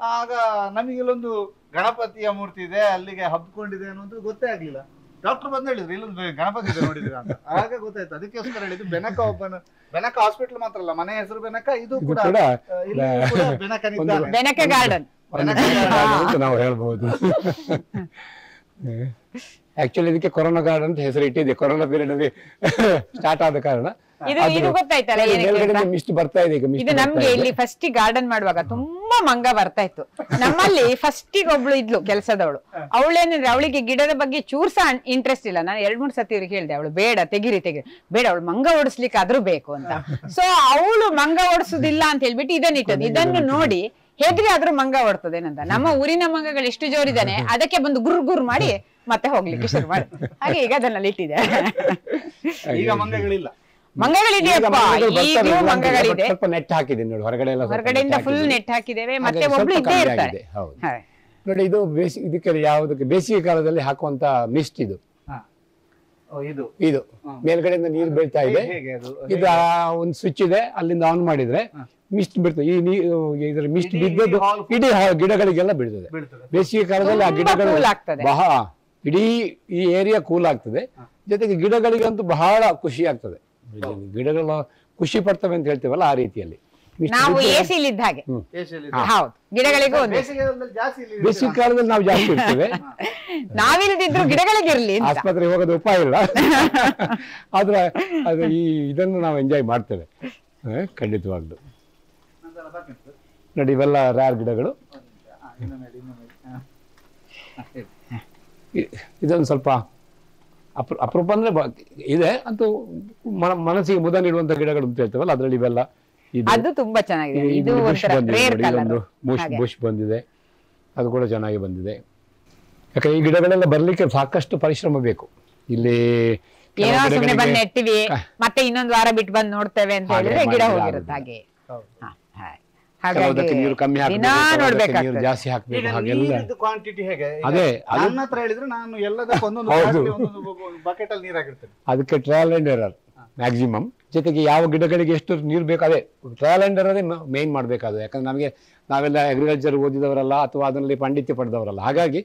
ಆಗ ನಮಗಿಲ್ಲೊಂದು ಗಣಪತಿಯ ಮೂರ್ತಿ ಇದೆ ಅಲ್ಲಿಗೆ ಹಬ್ಕೊಂಡಿದೆ ಅನ್ನೋದು ಗೊತ್ತೇ ಆಗ್ಲಿಲ್ಲ. ಡಾಕ್ಟರ್ ಬಂದು ಹೇಳಿದ್ರು ಇಲ್ಲೊಂದು ಗಣಪತಿ ಇದೆ ನೋಡಿದಿರಾ ಅಂತ. ಆಗ ಗೊತ್ತಾಯ್ತು ಅದಕ್ಕೋಸ್ಕರ ಹೇಳಿದ್ದು ಬೆನಕ ಒಬ್ಬನ ಬೆನಕ ಹಾಸ್ಪಿಟಲ್ ಮಾತ್ರ ಅಲ್ಲ ಮನೆ ಹೆಸರು ಬೆನಕ ಇದು ಕೂಡ ಇಲ್ಲಿ ಬೆನಕ ಗಾರ್ಡನ್ ನಾವು ಹೇಳ್ಬಹುದು ಆಕ್ಚುಲಿ ಇದಕ್ಕೆ ಕೊರೋನಾ ಗಾರ್ಡನ್ ಅಂತ ಹೆಸರು ಇಟ್ಟಿದೆ ಕೊರೋನಾ ಪೀರಿಯಡ್ ಅಲ್ಲಿ ಸ್ಟಾರ್ಟ್ ಆದ ಕಾರಣ. ಇದು ಇದು ಗೊತ್ತಾಯ್ತಲ್ಲ ಏನಕ್ಕೆ ಅಂತ? ಮಿಸ್ಟ್ ಬರ್ತಾ ಇದೆ ಈಗ ಇದು ಮಿಸ್ಟ್ ನಮ್ಗೆ ಇಲ್ಲಿ ಫಸ್ಟ್ ಗಾರ್ಡನ್ ಮಾಡುವಾಗ ತುಂಬಾ ಮಂಗ ಬರ್ತಾ ಇತ್ತು. ನಮ್ಮಲ್ಲಿ ಫಸ್ಟ್ ಒಬ್ಳು ಇದ್ಲು ಕೆಲಸದವಳು. ಅವಳೇನಂದ್ರೆ ಅವಳಿಗೆ ಗಿಡದ ಬಗ್ಗೆ ಚೂರ್ಸ ಇಂಟ್ರೆಸ್ಟ್ ಇಲ್ಲ. ನಾನು ಎರಡ್ ಮೂರ್ ಸತಿ ಇವ್ರಿಗೆ ಹೇಳಿದೆ ಅವಳು ಬೇಡ ತೆಗಿರಿ ತೆಗಿರಿ. ಬೇಡ ಅವಳು ಮಂಗ ಓಡಿಸ್ಲಿಕ್ಕೆ ಆದ್ರೂ ಬೇಕು ಅಂತ. ಸೊ ಅವಳು ಮಂಗ ಓಡಿಸುದಿಲ್ಲ ಅಂತ ಹೇಳ್ಬಿಟ್ಟು ಇದನ್ನ ಇಟ್ಟದ್ದು. ಇದನ್ನು ನೋಡಿ ಹೆದ್ರಿ ಆದ್ರೂ ಮಂಗ ಓಡ್ತದೇನಂತ. ನಮ್ಮ ಊರಿನ ಮಂಗಗಳು ಎಷ್ಟು ಜೋರಿದಾನೆ ಅದಕ್ಕೆ ಬಂದು ಗುರ್ ಗುರ್ ಮಾಡಿ ಮತ್ತೆ ಹೋಗ್ಲಿಕ್ಕೆ ಶುರು ಮಾಡಿ. ಹಾಗೆ ಈಗ ಅದನ್ನಲ್ಲಿ ಇಟ್ಟಿದೆ ಈಗ ಮಂಗಗಳಿಲ್ಲ. ಮಂಗಗಳಿದೆಯಪ್ಪ. ಈಗಲೂ ಮಂಗಗಳಿದೆ. ಸ್ವಲ್ಪ ನೆಟ್ ಹಾಕಿದ್ದೀನಿ ನೋಡಿ ಹೊರಗಡೆ ಎಲ್ಲ ಹೊರಗಡೆಯಿಂದ ಫುಲ್ ಹಾಕಿದ್ದೀನಿ. ನೆಟ್ ಹಾಕಿದ್ದೇವೆ ಮತ್ತೆ ಹಾಗಾಗಿ ಒಬ್ಳು ಇದ್ದೇ ಇರ್ತಾರೆ. ನೋಡಿ ಇದು ಬೇಸಿ ಇದಕ್ಕೆ ಯಾವುದಕ್ಕೆ ಬೇಸಿಗೆ ಕಾಲದಲ್ಲಿ ಹಾಕುವಂತ ಮಿಸ್ಟ್ ಇದು. ಹಾ. ಇದು. ಇದು. ಮೇಲ್ಗಡೆಯಿಂದ ನೀರು ಬೀಳ್ತಾ ಇದೆ. ಇದು ಒಂದು ಸ್ವಿಚ್ ಇದೆ ಅಲ್ಲಿಂದ ಆನ್ ಮಾಡಿದ್ರೆ ಮಿಸ್ಟ್ ಬಿಡ್ತದೆ ಈ ನೀರು ಇದರ ಮಿಸ್ಟ್ ಇಡೀ ಬಿದ್ದದ್ದು ಇಡೀ ಗಿಡಗಳಿಗೆಲ್ಲ ಬೀಳ್ತದೆ. ಬೀಳ್ತದೆ. ಬೇಸಿಗೆ ಕಾಲದಲ್ಲಿ ಆ ಗಿಡಗಳು ಆಗ್ತದೆ. ಬಹಳ ಇಡೀ ಈ ಏರಿಯಾ ಕೂಲ್ ಆಗ್ತದೆ. ಜೊತೆಗೆ ಗಿಡಗಳಿಗಂತೂ ಬಹಳ ಖುಷಿ ಆಗ್ತದೆ. ಗಿಡಗಳು ಖುಷಿ ಪಡ್ತವೆ ಅಂತ ಹೇಳ್ತೇವಲ್ಲ ಆ ರೀತಿಯಲ್ಲಿ. ನಾವು ಇದ್ದ ಹಾಗೆ. ಹೌದು. ಗಿಡಗಳಿಗೂ ಒಂದು. ಬೇಸಿಗೆ ಕಾಲದಲ್ಲಿ ನಾವು ಜಾಸ್ತಿ ಇರ್ತೇವೆ. ನಾವಿಲ್ದಿದ್ರು ಗಿಡಗಳಿಗಿರ್ಲಿ ಅಂತ. ಆಸ್ಪತ್ರೆಗೆ ಹೋಗೋದು ಉಪಾಯ ಇಲ್ಲ. ಆದ್ರೆ ಅದು ಈ ಇದನ್ನು ನಾವು ಎಂಜಾಯ್ ಮಾಡ್ತೇವೆ. ಖಂಡಿತವಾಗ್ಲು. ನೋಡಿ ಇವೆಲ್ಲ ರ್ಯಾರ್ ಗಿಡಗಳು. ಇದೊಂದು ಸ್ವಲ್ಪ ಅಪ್ರ ಅಪರೂಪ ಅಂದ್ರೆ ಇದೆ. ಅಂತೂ ಮನಸ್ಸಿಗೆ ಮುದ ನೀಡುವಂತ ಗಿಡಗಳು ಅಂತ ಹೇಳ್ತೇವಲ್ಲ ಅದರಲ್ಲಿ ಇವೆಲ್ಲ ಇದು. ಅದು ತುಂಬಾ ಚೆನ್ನಾಗಿದೆ. ಇದು ಬುಷ್ ಬಂದಿದೆ ಅದು ಕೂಡ ಚೆನ್ನಾಗಿ ಬಂದಿದೆ. ಯಾಕಂದ್ರೆ ಈ ಗಿಡಗಳೆಲ್ಲ ಬರ್ಲಿಕ್ಕೆ ಸಾಕಷ್ಟು ಪರಿಶ್ರಮ ಬೇಕು. ಇಲ್ಲಿ ಏನೋ ನೆಟ್ಟಿವಿ ಮತ್ತೆ ಇನ್ನೊಂದು ವಾರ ಬಿಟ್ಟು ಬಂದು ನೋಡ್ತೇವೆ ಅಂತ ಹೇಳಿದ್ರೆ ಗಿಡ ಹೋಗಿರುತ್ತೆ ಹಾಗೆ. ಕೆಲವುದಕ್ಕೆ ನೀರು ಕಮ್ಮಿ ಹಾಕಬೇಕು ನೀರು ಜಾಸ್ತಿ ಹಾಕಬೇಕು ಹಾಗೆಲ್ಲ. ನೀರಿದ್ದು ಕ್ವಾಂಟಿಟಿ ಹೇಗೆ? ಈಗ ಅದೇ, ಅದು- ನನ್ನ ಹತ್ರ ಹೇಳಿದ್ರೆ ನಾನು ಎಲ್ಲದಕ್ಕೂ ಒಂದೊಂದು ಹೌದು. ಬಕೆಟ್ ಅಲ್ಲಿ ನೀರು ಹಾಕಿರ್ತೇನೆ ಅದಕ್ಕೆ ಟ್ರಯಲ್ ಅಂಡ್ ಎರರ್ ಮ್ಯಾಕ್ಸಿಮಮ್ ಜೊತೆಗೆ ಯಾವ ಗಿಡಗಳಿಗೆ ಎಷ್ಟು ನೀರು ಬೇಕು ಅದೇ ಟ್ರಯಲ್ ಅಂಡ್ ಎರರ್ ಮೇನ್ ಮಾಡಬೇಕಾದ್ರೆ. ಯಾಕಂದ್ರೆ ನಮಗೆ ನಾವೆಲ್ಲ ಅಗ್ರಿಕಲ್ಚರ್ ಓದಿದವರಲ್ಲ ಅಥವಾ ಅದರಲ್ಲಿ ಪಾಂಡಿತ್ಯ ಪಡೆದವರಲ್ಲ. ಹಾಗಾಗಿ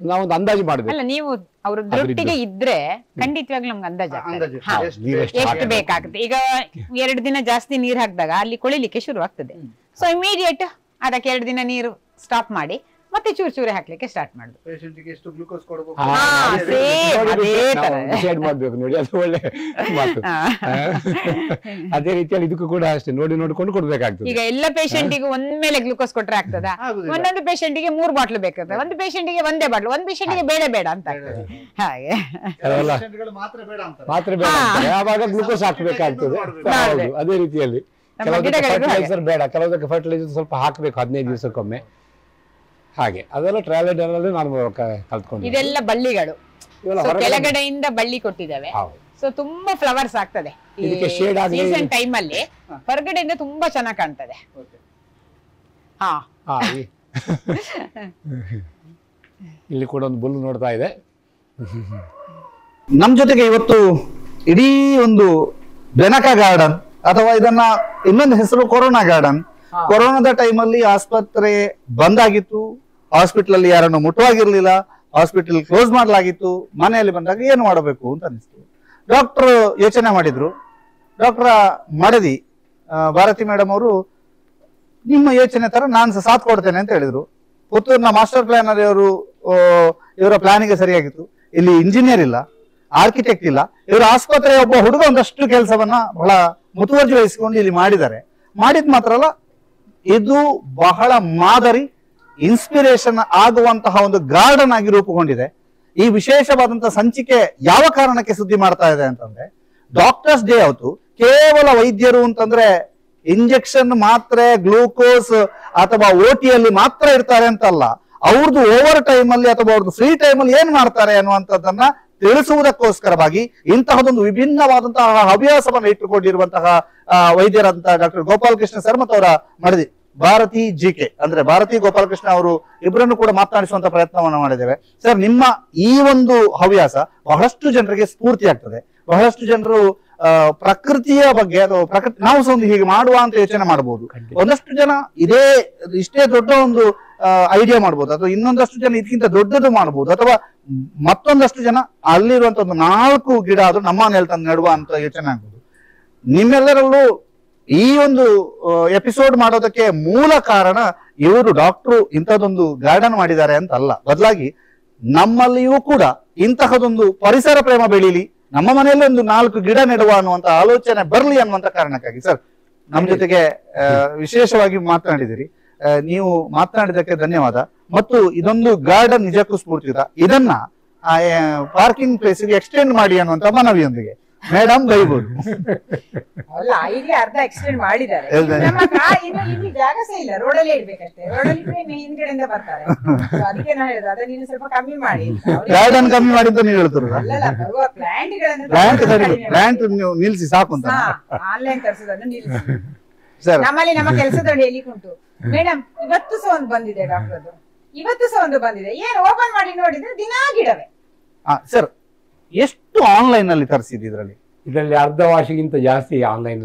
ನಾವೊಂದು ಅಂದಾಜು ಮಾಡಬೇಕು. ಅಲ್ಲ ನೀವು ಅವ್ರ ದೃಷ್ಟಿಗೆ ಇದ್ರೆ ಖಂಡಿತವಾಗ್ಲೂ ನಮ್ಗೆ ಅಂದಾಜ್ ಎಷ್ಟು ಬೇಕಾಗುತ್ತೆ? ಈಗ ಎರಡು ದಿನ ಜಾಸ್ತಿ ನೀರ್ ಹಾಕಿದಾಗ ಅಲ್ಲಿ ಕೊಳಿಲಿಕ್ಕೆ ಶುರು ಆಗ್ತದೆ ಸೊ ಇಮಿಡಿಯೇಟ್ ಅದಕ್ಕೆ ಎರಡು ದಿನ ನೀರು ಸ್ಟಾಪ್ ಮಾಡಿ ಮತ್ತೆ ಚೂರು ಚೂರೆ ಹಾಕ್ಲಿಕ್ಕೆ ಸ್ಟಾರ್ಟ್ ಮಾಡುದು. ಎಷ್ಟು ಗ್ಲೂಕೋಸ್ ಕೊಡಬೇಕು? ಹಾ, ಹಾ, ಅದೇ same. ಅದೇ ತರ. ಡಿಸೈಡ್ ಮಾಡ್ಬೇಕು ನೋಡಿ ಅದು ಒಳ್ಳೆ ಮಾತು. ಅದೇ ರೀತಿಯಲ್ಲಿ ಇದಕ್ಕೂ ಕೂಡ ಅಷ್ಟೇ ನೋಡಿ ನೋಡಿಕೊಂಡು ಕೊಡ್ಬೇಕಾಗ್ತದೆ. ಈಗ ಎಲ್ಲ ಪೇಷಂಟಿಗೆ ಒಂದ್ಮೇಲೆ ಗ್ಲೂಕೋಸ್ ಕೊಟ್ರೆ ಆಗ್ತದ? ಆಗುದಿಲ್ಲ. ಒಂದೊಂದು ಪೇಷಂಟಿಗೆ ಮೂರ್ ಬಾಟ್ಲು ಬೇಕಾಗ್ತದೆ ಒಂದು ಪೇಷಂಟಿಗೆ ಒಂದೇ ಬಾಟ್ಲು ಒಂದ್ ಪೇಷಂಟಿಗೆ ಬೇಡ ಬೇಡ ಅಂತ ಆಗ್ತದೆ. ಹಾಗೆ. patient ಗಳು ಮಾತ್ರ ಬೇಡ ಅಂತಾರೆ. ಮಾತ್ರ ಬೇಡ ಅಂತಾರೆ. ಆವಾಗ ಗ್ಲೂಕೋಸ್ ಹಾಕ್ಬೇಕಾಗ್ತದೆ? ಹೌದು ಅದೇ ರೀತಿಯಲ್ಲಿ. ಫರ್ಟಿಲೈಸರ್ ಬೇಡ ಕೆಲವೊಂದಕ್ಕೆ ಫರ್ಟಿಲೈಸರ್ ಸ್ವಲ್ಪ ಹಾಕಬೇಕು ಹದಿನೈದು ದಿವಸಕ್ಕೊಮ್ಮೆ. ಹಾಗೆ ಅದೆಲ್ಲ ಟ್ರಯಲ್ ಅಲ್ಲಿ ನಾನು ಕಲ್ತ್ಕೊಂಡು ಇದೆಲ್ಲ ಬಳ್ಳಿಗಳು. ಕೆಳಗಡೆಯಿಂದ ಬಳ್ಳಿ ಕೊಟ್ಟಿದ್ದಾವೆ. ಸೊ ತುಂಬಾ ಫ್ಲವರ್ಸ್ ಆಗ್ತದೆ. ಇದಕ್ಕೆ shade ಆಗ್ಲಿ- ಸೀಸನ್ ಟೈಮ್ ಅಲ್ಲಿ ಹೊರಗಡೆಯಿಂದ ತುಂಬಾ ಚೆನ್ನಾಗಿ ಕಾಣ್ತದೆ. ಹಾ. ಹಾ, ಇಲ್ಲಿ ಕೂಡ ಒಂದು ಬುಲ್ ನೋಡ್ತಾ ಇದೆ. ನಮ್ ಜೊತೆಗೆ ಇವತ್ತು ಇಡೀ ಒಂದು ಬೆನಕ ಗಾರ್ಡನ್ ಅಥವಾ ಇದನ್ನ ಇನ್ನೊಂದು ಹೆಸರು ಕೊರೋನಾ ಗಾರ್ಡನ್. ಕೊರೋನಾದ ಟೈಮಲ್ಲಿ ಆಸ್ಪತ್ರೆ ಬಂದಾಗಿತ್ತು ಹಾಸ್ಪಿಟಲ್ ಅಲ್ಲಿ ಯಾರನ್ನು ಮುಟ್ಟವಾಗಿರ್ಲಿಲ್ಲ ಹಾಸ್ಪಿಟಲ್ ಕ್ಲೋಸ್ ಮಾಡಲಾಗಿತ್ತು. ಮನೆಯಲ್ಲಿ ಬಂದಾಗ ಏನು ಮಾಡಬೇಕು ಅಂತ ಅನಿಸ್ತು. ಡಾಕ್ಟರ್ ಯೋಚನೆ ಮಾಡಿದ್ರು. ಡಾಕ್ಟರ್ ಮಡದಿ ಭಾರತಿ ಮೇಡಮ್ ಅವರು ನಿಮ್ಮ ಯೋಚನೆ ತರ ನಾನು ಸಹ ಸಾಥ್ ಕೊಡ್ತೇನೆ ಅಂತ ಹೇಳಿದ್ರು. ಪುತ್ತೂರಿನ ಮಾಸ್ಟರ್ ಪ್ಲಾನರ್ ಅವರು ಇವರ ಪ್ಲಾನಿಗೆ ಸರಿಯಾಗಿತ್ತು. ಇಲ್ಲಿ ಇಂಜಿನಿಯರ್ ಇಲ್ಲ. ಆರ್ಕಿಟೆಕ್ಟ್ ಇಲ್ಲ. ಇವರು ಆಸ್ಪತ್ರೆ ಒಬ್ಬ ಹುಡುಗ ಒಂದಷ್ಟು ಕೆಲಸವನ್ನ ಬಹಳ ಮುತುವರ್ಜಿ ವಹಿಸಿಕೊಂಡು ಇಲ್ಲಿ ಮಾಡಿದ್ದಾರೆ. ಮಾಡಿದ್ ಮಾತ್ರ ಅಲ್ಲ, ಇದು ಬಹಳ ಮಾದರಿ ಇನ್ಸ್ಪಿರೇಷನ್ ಆಗುವಂತಹ ಒಂದು ಗಾರ್ಡನ್ ಆಗಿ ರೂಪುಗೊಂಡಿದೆ. ಈ ವಿಶೇಷವಾದಂತಹ ಸಂಚಿಕೆ ಯಾವ ಕಾರಣಕ್ಕೆ ಸುದ್ದಿ ಮಾಡ್ತಾ ಇದೆ ಅಂತಂದ್ರೆ ಡಾಕ್ಟರ್ಸ್ ಡೇ ಅವತ್ತು ಕೇವಲ ವೈದ್ಯರು ಅಂತಂದ್ರೆ ಇಂಜೆಕ್ಷನ್ ಮಾತ್ರ ಗ್ಲೂಕೋಸ್ ಅಥವಾ ಓಟಿಯಲ್ಲಿ ಮಾತ್ರ ಇರ್ತಾರೆ ಅಂತಲ್ಲ ಅವ್ರದ್ದು ಓವರ್ ಟೈಮ್ ಅಲ್ಲಿ ಅಥವಾ ಅವ್ರದ್ದು ಫ್ರೀ ಟೈಮ್ ಅಲ್ಲಿ ಏನ್ ಮಾಡ್ತಾರೆ ಅನ್ನುವಂಥದ್ದನ್ನ ತಿಳಿಸುವುದಕ್ಕೋಸ್ಕರವಾಗಿ ಇಂತಹದೊಂದು ವಿಭಿನ್ನವಾದಂತಹ ಹವ್ಯಾಸವನ್ನು ಇಟ್ಟುಕೊಂಡಿರುವಂತಹ ಆ, ವೈದ್ಯರಂತ ಡಾಕ್ಟರ್ ಗೋಪಾಲಕೃಷ್ಣ ಕೃಷ್ಣ ಮತ್ತು ಅವರ ಮಡದಿ ಭಾರತಿ ಜಿ ಕೆ ಅಂದ್ರೆ ಭಾರತಿ ಗೋಪಾಲಕೃಷ್ಣ ಅವರು ಇಬ್ಬರನ್ನು ಕೂಡ ಮಾತನಾಡಿಸುವಂತ ಪ್ರಯತ್ನವನ್ನು ಮಾಡಿದ್ದೇವೆ. ಸರ್ ನಿಮ್ಮ ಈ ಒಂದು ಹವ್ಯಾಸ ಬಹಳಷ್ಟು ಜನರಿಗೆ ಸ್ಫೂರ್ತಿ ಆಗ್ತದೆ. ಬಹಳಷ್ಟು ಜನರು ಪ್ರಕೃತಿಯ ಬಗ್ಗೆ ಅಥವಾ ಪ್ರಕೃತಿ ನಾವು ಸಹ ಒಂದು ಹೀಗೆ ಮಾಡುವ ಅಂತ ಯೋಚನೆ ಮಾಡಬಹುದು. ಒಂದಷ್ಟು ಜನ ಇದೇ ಇಷ್ಟೇ ದೊಡ್ಡ ಒಂದು ಐಡಿಯಾ ಮಾಡ್ಬೋದು. ಅಥವಾ ಇನ್ನೊಂದಷ್ಟು ಜನ ಇದಕ್ಕಿಂತ ದೊಡ್ಡದು ಮಾಡಬಹುದು ಅಥವಾ ಮತ್ತೊಂದಷ್ಟು ಜನ ಅಲ್ಲಿರುವಂತ ಒಂದು ನಾಲ್ಕು ಗಿಡ ಆದ್ರೂ ನಮ್ಮ ನೆಲ ತಂದು ನೆಡುವ ಅಂತ ಯೋಚನೆ ಆಗ್ಬೋದು. ನಿಮ್ಮೆಲ್ಲರಲ್ಲೂ ಈ ಒಂದು ಎಪಿಸೋಡ್ ಮಾಡೋದಕ್ಕೆ ಮೂಲ ಕಾರಣ ಇವರು ಡಾಕ್ಟ್ರು ಇಂಥದ್ದೊಂದು ಗಾರ್ಡನ್ ಮಾಡಿದ್ದಾರೆ ಅಂತ ಅಲ್ಲ. ಬದಲಾಗಿ ನಮ್ಮಲ್ಲಿಯೂ ಕೂಡ ಇಂತಹದೊಂದು ಪರಿಸರ ಪ್ರೇಮ ಬೆಳೀಲಿ ನಮ್ಮ ಮನೆಯಲ್ಲಿ ಒಂದು ನಾಲ್ಕು ಗಿಡ ನೆಡುವ ಅನ್ನುವಂತ ಆಲೋಚನೆ ಬರ್ಲಿ ಅನ್ನುವಂತ ಕಾರಣಕ್ಕಾಗಿ. ಸರ್ ನಮ್ಮ ಜೊತೆಗೆ ವಿಶೇಷವಾಗಿ ಮಾತನಾಡಿದಿರಿ ನೀವು ಮಾತನಾಡಿದಕ್ಕೆ ಧನ್ಯವಾದ. ಮತ್ತು ಇದೊಂದು ಗಾರ್ಡನ್ ನಿಜಕ್ಕೂ ಸ್ಫೂರ್ತಿದ ಇದನ್ನ ಪಾರ್ಕಿಂಗ್ ಪ್ಲೇಸ್ಗೆ ಎಕ್ಸ್ಟೆಂಡ್ ಮಾಡಿ ಅನ್ನುವಂತ ಮನವಿಯೊಂದಿಗೆ. ಮೇಡಮ್ ಬೈಬೋದು ಅಲ್ಲ ಐಡಿಯಾ ಅರ್ಧ ಎಕ್ಸ್ಟೆಂಡ್ ಮಾಡಿದ್ದಾರೆ. ನಮ್ಮ ಕಾ- ಇನ್ನು ಇಲ್ಲಿ ಜಾಗ ಸಹ ಇಲ್ಲ ರೋಡಲ್ಲೇ ಇಡ್ಬೇಕಷ್ಟೇ. ರೋಡಲ್ಲಿ ಹಿಂದ್ಗಡೆಯಿಂದ ಬರ್ತಾರೆ. ಅದಕ್ಕೆ ನಾನು ಹೇಳಿದ ಅದನ್ನ ನೀನು ಸ್ವಲ್ಪ ಕಮ್ಮಿ ಮಾಡಿ. ಗಾರ್ಡನ್ ಕಮ್ಮಿ ಮಾಡಿ ಅಂತ ನೀವು ಹೇಳ್ತಾರೆ ಅಲ್ಲಲ್ಲ ಬರುವ ಪ್ಲಾಂಟ್ಗಳನ್ನು ಪ್ಲಾಂಟ್ ಪ್ಲಾಂಟ್ ನೀವು ನಿಲ್ಸಿ ಸಾಕು ಅಂತ. ಆನ್ಲೈನ್ ತರಿಸೋದನ್ನು ನಿಲ್ಲಿಸಿ ಸರ್. ನಮ್ಮಲ್ಲಿ ನಮ್ಮ ಕೆಲಸದವ್ರು ಹೇಳಿಕುಂಟು ಮೇಡಮ್ ಇವತ್ತು ಸಹ ಒಂದು ಬಂದಿದೆ ಡಾಕ್ಟರ್ ಇವತ್ತು ಸಹ ಒಂದು ಬಂದಿದೆ. ಏನ್ ಓಪನ್ ಮಾಡಿ ನೋಡಿದ್ರೆ ದಿನಾ ಗಿಡವೆ. ಸರ್ ಎಷ್ಟು ಆನ್ಲೈನ್ ಅಲ್ಲಿ ತರಿಸಿದ್ರಿ ಇದರಲ್ಲಿ? ಇದರಲ್ಲಿ ಅರ್ಧ ವಾಶಿಗಿಂತ ಜಾಸ್ತಿ ಆನ್ಲೈನ್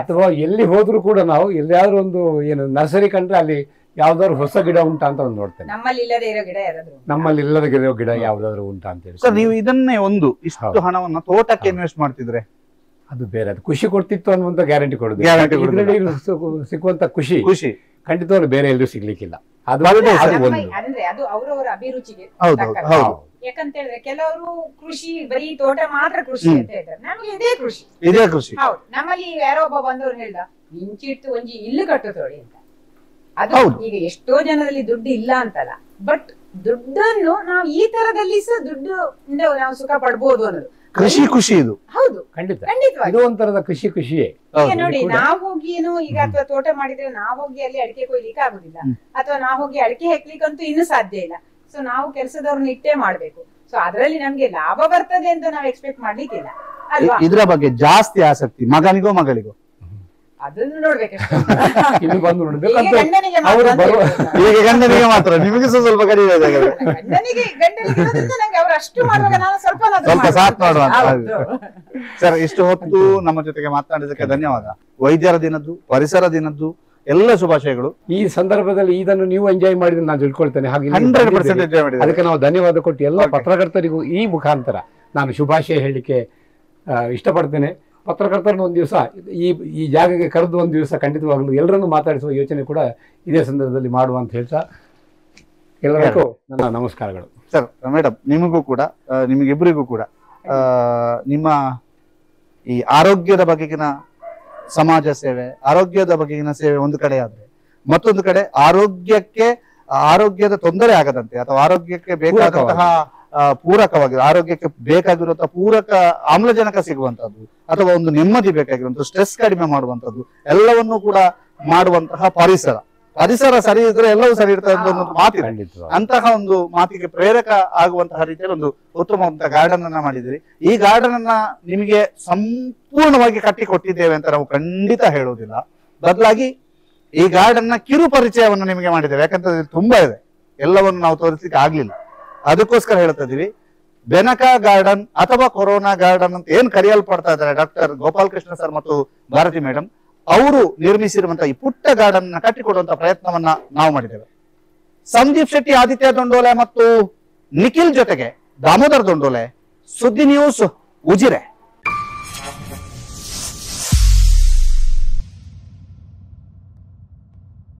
ಅಥವಾ ಎಲ್ಲಿ ಹೋದ್ರು ಕೂಡ ನಾವು ಎಲ್ಲಿಯಾದ್ರೂ ಒಂದು ಏನು ನರ್ಸರಿ ಕಂಡ್ರೆ ಅಲ್ಲಿ ಯಾವ್ದಾದ್ರು ಹೊಸ ಗಿಡ ಉಂಟಾ ಅಂತ ಒಂದು ನೋಡ್ತೇನೆ. ನಮ್ಮಲ್ಲಿ ಇಲ್ಲದೆ ಇರೋ ಗಿಡ ಯಾರಾದ್ರೂ ನಮ್ಮಲ್ಲಿ ಇಲ್ಲದ ಗಿಡ ಗಿಡ ಯಾವ್ದಾದ್ರು ಉಂಟಾ ಅಂತ ಹೇಳಿ. ಸರ್ ನೀವು ಇದನ್ನೇ ಒಂದು ಇಷ್ಟು. ಹಣವನ್ನ ತೋಟಕ್ಕೆ ಇನ್ವೆಸ್ಟ್ ಮಾಡ್ತಿದ್ರೆ? ಅದು ಬೇರೆ. ಅದು ಖುಷಿ ಕೊಡ್ತಿತ್ತು ಅನ್ನುವಂತ ಗ್ಯಾರಂಟಿ ಕೊಡುದು. ಇದರಲ್ಲಿ ಸಿಕ್ಕುವಂತ ಖುಷಿ ಖುಷಿ. ಖಂಡಿತವಾಗ್ಲೂ ಬೇರೆ ಎಲ್ಲರೂ ಸಿಗ್ಲಿಕ್ಕಿಲ್ಲ. ಅದು ಅಂದ್ರೆ ಅದು ಅವರವರ ಅಭಿರುಚಿಗೆ ಹೌದು ಹೌದು. ಯಾಕಂತ ಹೇಳಿದ್ರೆ ಕೆಲವರು ಕೃಷಿ ಬರೀ ತೋಟ ಮಾತ್ರ ಕೃಷಿ ಅಂತ ಹೇಳ್ತಾರೆ ನಮಗೆ ಇದೇ ಕೃಷಿ. ಇದೇ ಕೃಷಿ. ಹೌದು. ನಮ್ಮಲ್ಲಿ ಯಾರೋ ಒಬ್ಬ ಬಂದವರು ಹೇಳ್ದ ಇಂಚಿಟ್ಟು ಒಂಜಿ ಇಲ್ಲು ಕಟ್ಟುತ್ತೋಳಿ ಅಂತ. ಅದು ಈಗ ಎಷ್ಟೋ ಜನರಲ್ಲಿ ದುಡ್ಡು ಇಲ್ಲ ಅಂತಲ್ಲ. ಬಟ್ ದುಡ್ಡನ್ನು ನಾವು ಈ ತರದಲ್ಲಿ ಸಹ ದುಡ್ಡು ನಾವು ಸುಖ ಪಡ್ಬೋದು ಅನ್ನೋದು. ಕೃಷಿ ಖುಷಿ ಇದು. ಹೌದು. ಖಂಡಿತ. ಇದು ಒಂಥರದ ಕೃಷಿ ಖುಷಿಯೇ. ಈಗ ನೋಡಿ ನಾವು ಹೋಗಿ ಏನು ಈಗ ಅಥವಾ ತೋಟ ಮಾಡಿದ್ರೆ ನಾವ್ ಹೋಗಿ ಅಲ್ಲಿ ಅಡಿಕೆ ಕೊಯ್ಲಿಕ್ಕೆ ಆಗುದಿಲ್ಲ. ಅಥವಾ ನಾವ್ ಹೋಗಿ ಅಡಿಕೆ ಹೆಕ್ಲಿಕ್ಕಂತೂ ಇನ್ನು ಸಾಧ್ಯ ಇಲ್ಲ. ಸೊ ನಾವು ಕೆಲಸದವ್ರನ್ನ ಇಟ್ಟೇ ಮಾಡ್ಬೇಕು. ಸೊ ಅದರಲ್ಲಿ ನಮ್ಗೆ ಲಾಭ ಬರ್ತದೆ ಅಂತ ನಾವ್ ಎಕ್ಸ್ಪೆಕ್ಟ್ ಮಾಡ್ಲಿಕ್ಕಿಲ್ಲ. ಅಲ್ವಾ? ಇ- ಇದ್ರ ಬಗ್ಗೆ ಜಾಸ್ತಿ ಆಸಕ್ತಿ ಮಗನಿಗೋ ಮಗಳಿಗೋ. ಅದನ್ನು ನೋಡ್ಬೇಕಷ್ಟೇ ಇಲ್ಲಿ ಬಂದು ಈಗ ನೋಡ್ಬೇಕಂತ ಗಂಡನಿಗೆ ಮಾತ್ರ ನಿಮಗೆ ಸಹ ಸ್ವಲ್ಪ ಕಡಿಮೆ ಇದೆ ಹಾಗಾದ್ರೆ. ಗಂಡನಿಗೆ ಗಂಡನಿಗೆ ಇರೋದ್ರಿಂದ ನಂಗೆ ಅವ್ರು ಅಷ್ಟು ಮಾಡುವಾಗ ನಾನು ಸ್ವಲ್ಪ ಸ್ವಲ್ಪ ಸಾಥ್ ಮಾಡುವ ಸರ್ ಇಷ್ಟು ಹೊತ್ತು ನಮ್ಮ ಜೊತೆಗೆ ಮಾತನಾಡಿದಕ್ಕೆ ಧನ್ಯವಾದ. ವೈದ್ಯರ ದಿನದ್ದು ಪರಿಸರ ದಿನದ್ದು ಎಲ್ಲ ಶುಭಾಶಯಗಳು. ಈ ಸಂದರ್ಭದಲ್ಲಿ ಇದನ್ನು ನೀವು ಎಂಜಾಯ್ ಮಾಡಿದ್ರೆ ನಾನು ತಿಳ್ಕೊಳ್ತೇನೆ. ಹಾಗೆ ಅದಕ್ಕೆ ನಾವು ಧನ್ಯವಾದ ಕೊಟ್ಟು ಎಲ್ಲ. ಪತ್ರಕರ್ತರಿಗೂ ಈ ಮುಖಾಂತರ ನಾನು ಶುಭಾಶಯ ಹೇಳಲಿಕ್ಕೆ ಇಷ್ಟಪಡ್ತೇನೆ. ಪತ್ರಕರ್ತರನ್ನು ಒಂದು ದಿವಸ ಈ ಈ ಜಾಗಕ್ಕೆ ಕರೆದು ಒಂದು ದಿವಸ ಖಂಡಿತವಾಗಲು ಎಲ್ಲರನ್ನು ಮಾತಾಡಿಸುವ ಯೋಚನೆ ಕೂಡ ಇದೇ ಸಂದರ್ಭದಲ್ಲಿ ಮಾಡುವ ಅಂತ ಹೇಳ್ತಾ ಎಲ್ಲರಿಗೂ ನನ್ನ ನಮಸ್ಕಾರಗಳು. ಸರ್ ಮೇಡಮ್ ನಿಮಗೂ ಕೂಡ ನಿಮಗಿಬ್ಬರಿಗೂ ಕೂಡ ಆ, ನಿಮ್ಮ ಈ ಆರೋಗ್ಯದ ಬಗೆಗಿನ ಸಮಾಜ ಸೇವೆ ಆರೋಗ್ಯದ ಬಗೆಗಿನ ಸೇವೆ ಒಂದು ಕಡೆ ಆದ್ರೆ ಮತ್ತೊಂದು ಕಡೆ ಆರೋಗ್ಯಕ್ಕೆ ಆರೋಗ್ಯದ ತೊಂದರೆ ಆಗದಂತೆ ಅಥವಾ ಆರೋಗ್ಯಕ್ಕೆ ಬೇಕಾದಂತಹ ಆ, ಪೂರಕವಾಗಿ ಆರೋಗ್ಯಕ್ಕೆ ಬೇಕಾಗಿರುವಂತಹ ಪೂರಕ ಆಮ್ಲಜನಕ ಸಿಗುವಂತದ್ದು ಅಥವಾ ಒಂದು ನೆಮ್ಮದಿ ಬೇಕಾಗಿರುವಂತಹ ಸ್ಟ್ರೆಸ್ ಕಡಿಮೆ ಮಾಡುವಂತದ್ದು ಎಲ್ಲವನ್ನು ಕೂಡ ಮಾಡುವಂತಹ ಪರಿಸರ. ಪರಿಸರ ಸರಿ ಇದ್ರೆ ಎಲ್ಲವೂ ಸರಿ ಇರ್ತದೆ ಅಂತ ಒಂದು ಮಾತಿದೆ. ಅಂತಹ ಒಂದು ಮಾತಿಗೆ ಪ್ರೇರಕ ಆಗುವಂತಹ ರೀತಿಯಲ್ಲಿ ಒಂದು ಉತ್ತಮವಾದಂತಹ ಗಾರ್ಡನ್ ಅನ್ನ ಮಾಡಿದಿರಿ ಈ ಗಾರ್ಡನ್ ಅನ್ನ ನಿಮಗೆ ಸಂಪೂರ್ಣವಾಗಿ ಕಟ್ಟಿಕೊಟ್ಟಿದ್ದೇವೆ ಅಂತ ನಾವು ಖಂಡಿತ ಹೇಳುವುದಿಲ್ಲ. ಬದಲಾಗಿ ಈ ಗಾರ್ಡನ್ನ ಕಿರು ಪರಿಚಯವನ್ನು ನಿಮಗೆ ಮಾಡಿದ್ದೇವೆ. ಯಾಕಂತಂದ್ರೆ ಇದು ತುಂಬಾ ಇದೆ. ಎಲ್ಲವನ್ನು ನಾವು ತೋರಿಸಲಿಕ್ಕೆ ಆಗ್ಲಿಲ್ಲ. ಅದಕ್ಕೋಸ್ಕರ ಹೇಳ್ತಾ ಇದೀವಿ. ಬೆನಕ ಗಾರ್ಡನ್ ಅಥವಾ ಕೊರೋನಾ ಗಾರ್ಡನ್ ಅಂತ ಏನ್ ಕರೆಯಲ್ಪಡ್ತಾ ಇದಾರೆ ಡಾಕ್ಟರ್ ಗೋಪಾಲ್ ಕೃಷ್ಣ ಸರ್ ಮತ್ತು ಭಾರತಿ ಮೇಡಮ್ ಅವರು ನಿರ್ಮಿಸಿರುವಂತಹ ಈ ಪುಟ್ಟ ಗಾರ್ಡನ್ನ ಕಟ್ಟಿಕೊಡುವಂತಹ ಪ್ರಯತ್ನವನ್ನ ನಾವು ಮಾಡಿದ್ದೇವೆ. ಸಂದೀಪ್ ಶೆಟ್ಟಿ, ಆದಿತ್ಯ ದೊಂಡೋಲೆ ಮತ್ತು ನಿಖಿಲ್ ಜೊತೆಗೆ ದಾಮೋದರ್ ದೊಂಡೋಲೆ, ಸುದ್ದಿ ನ್ಯೂಸ್ ಉಜಿರೆ.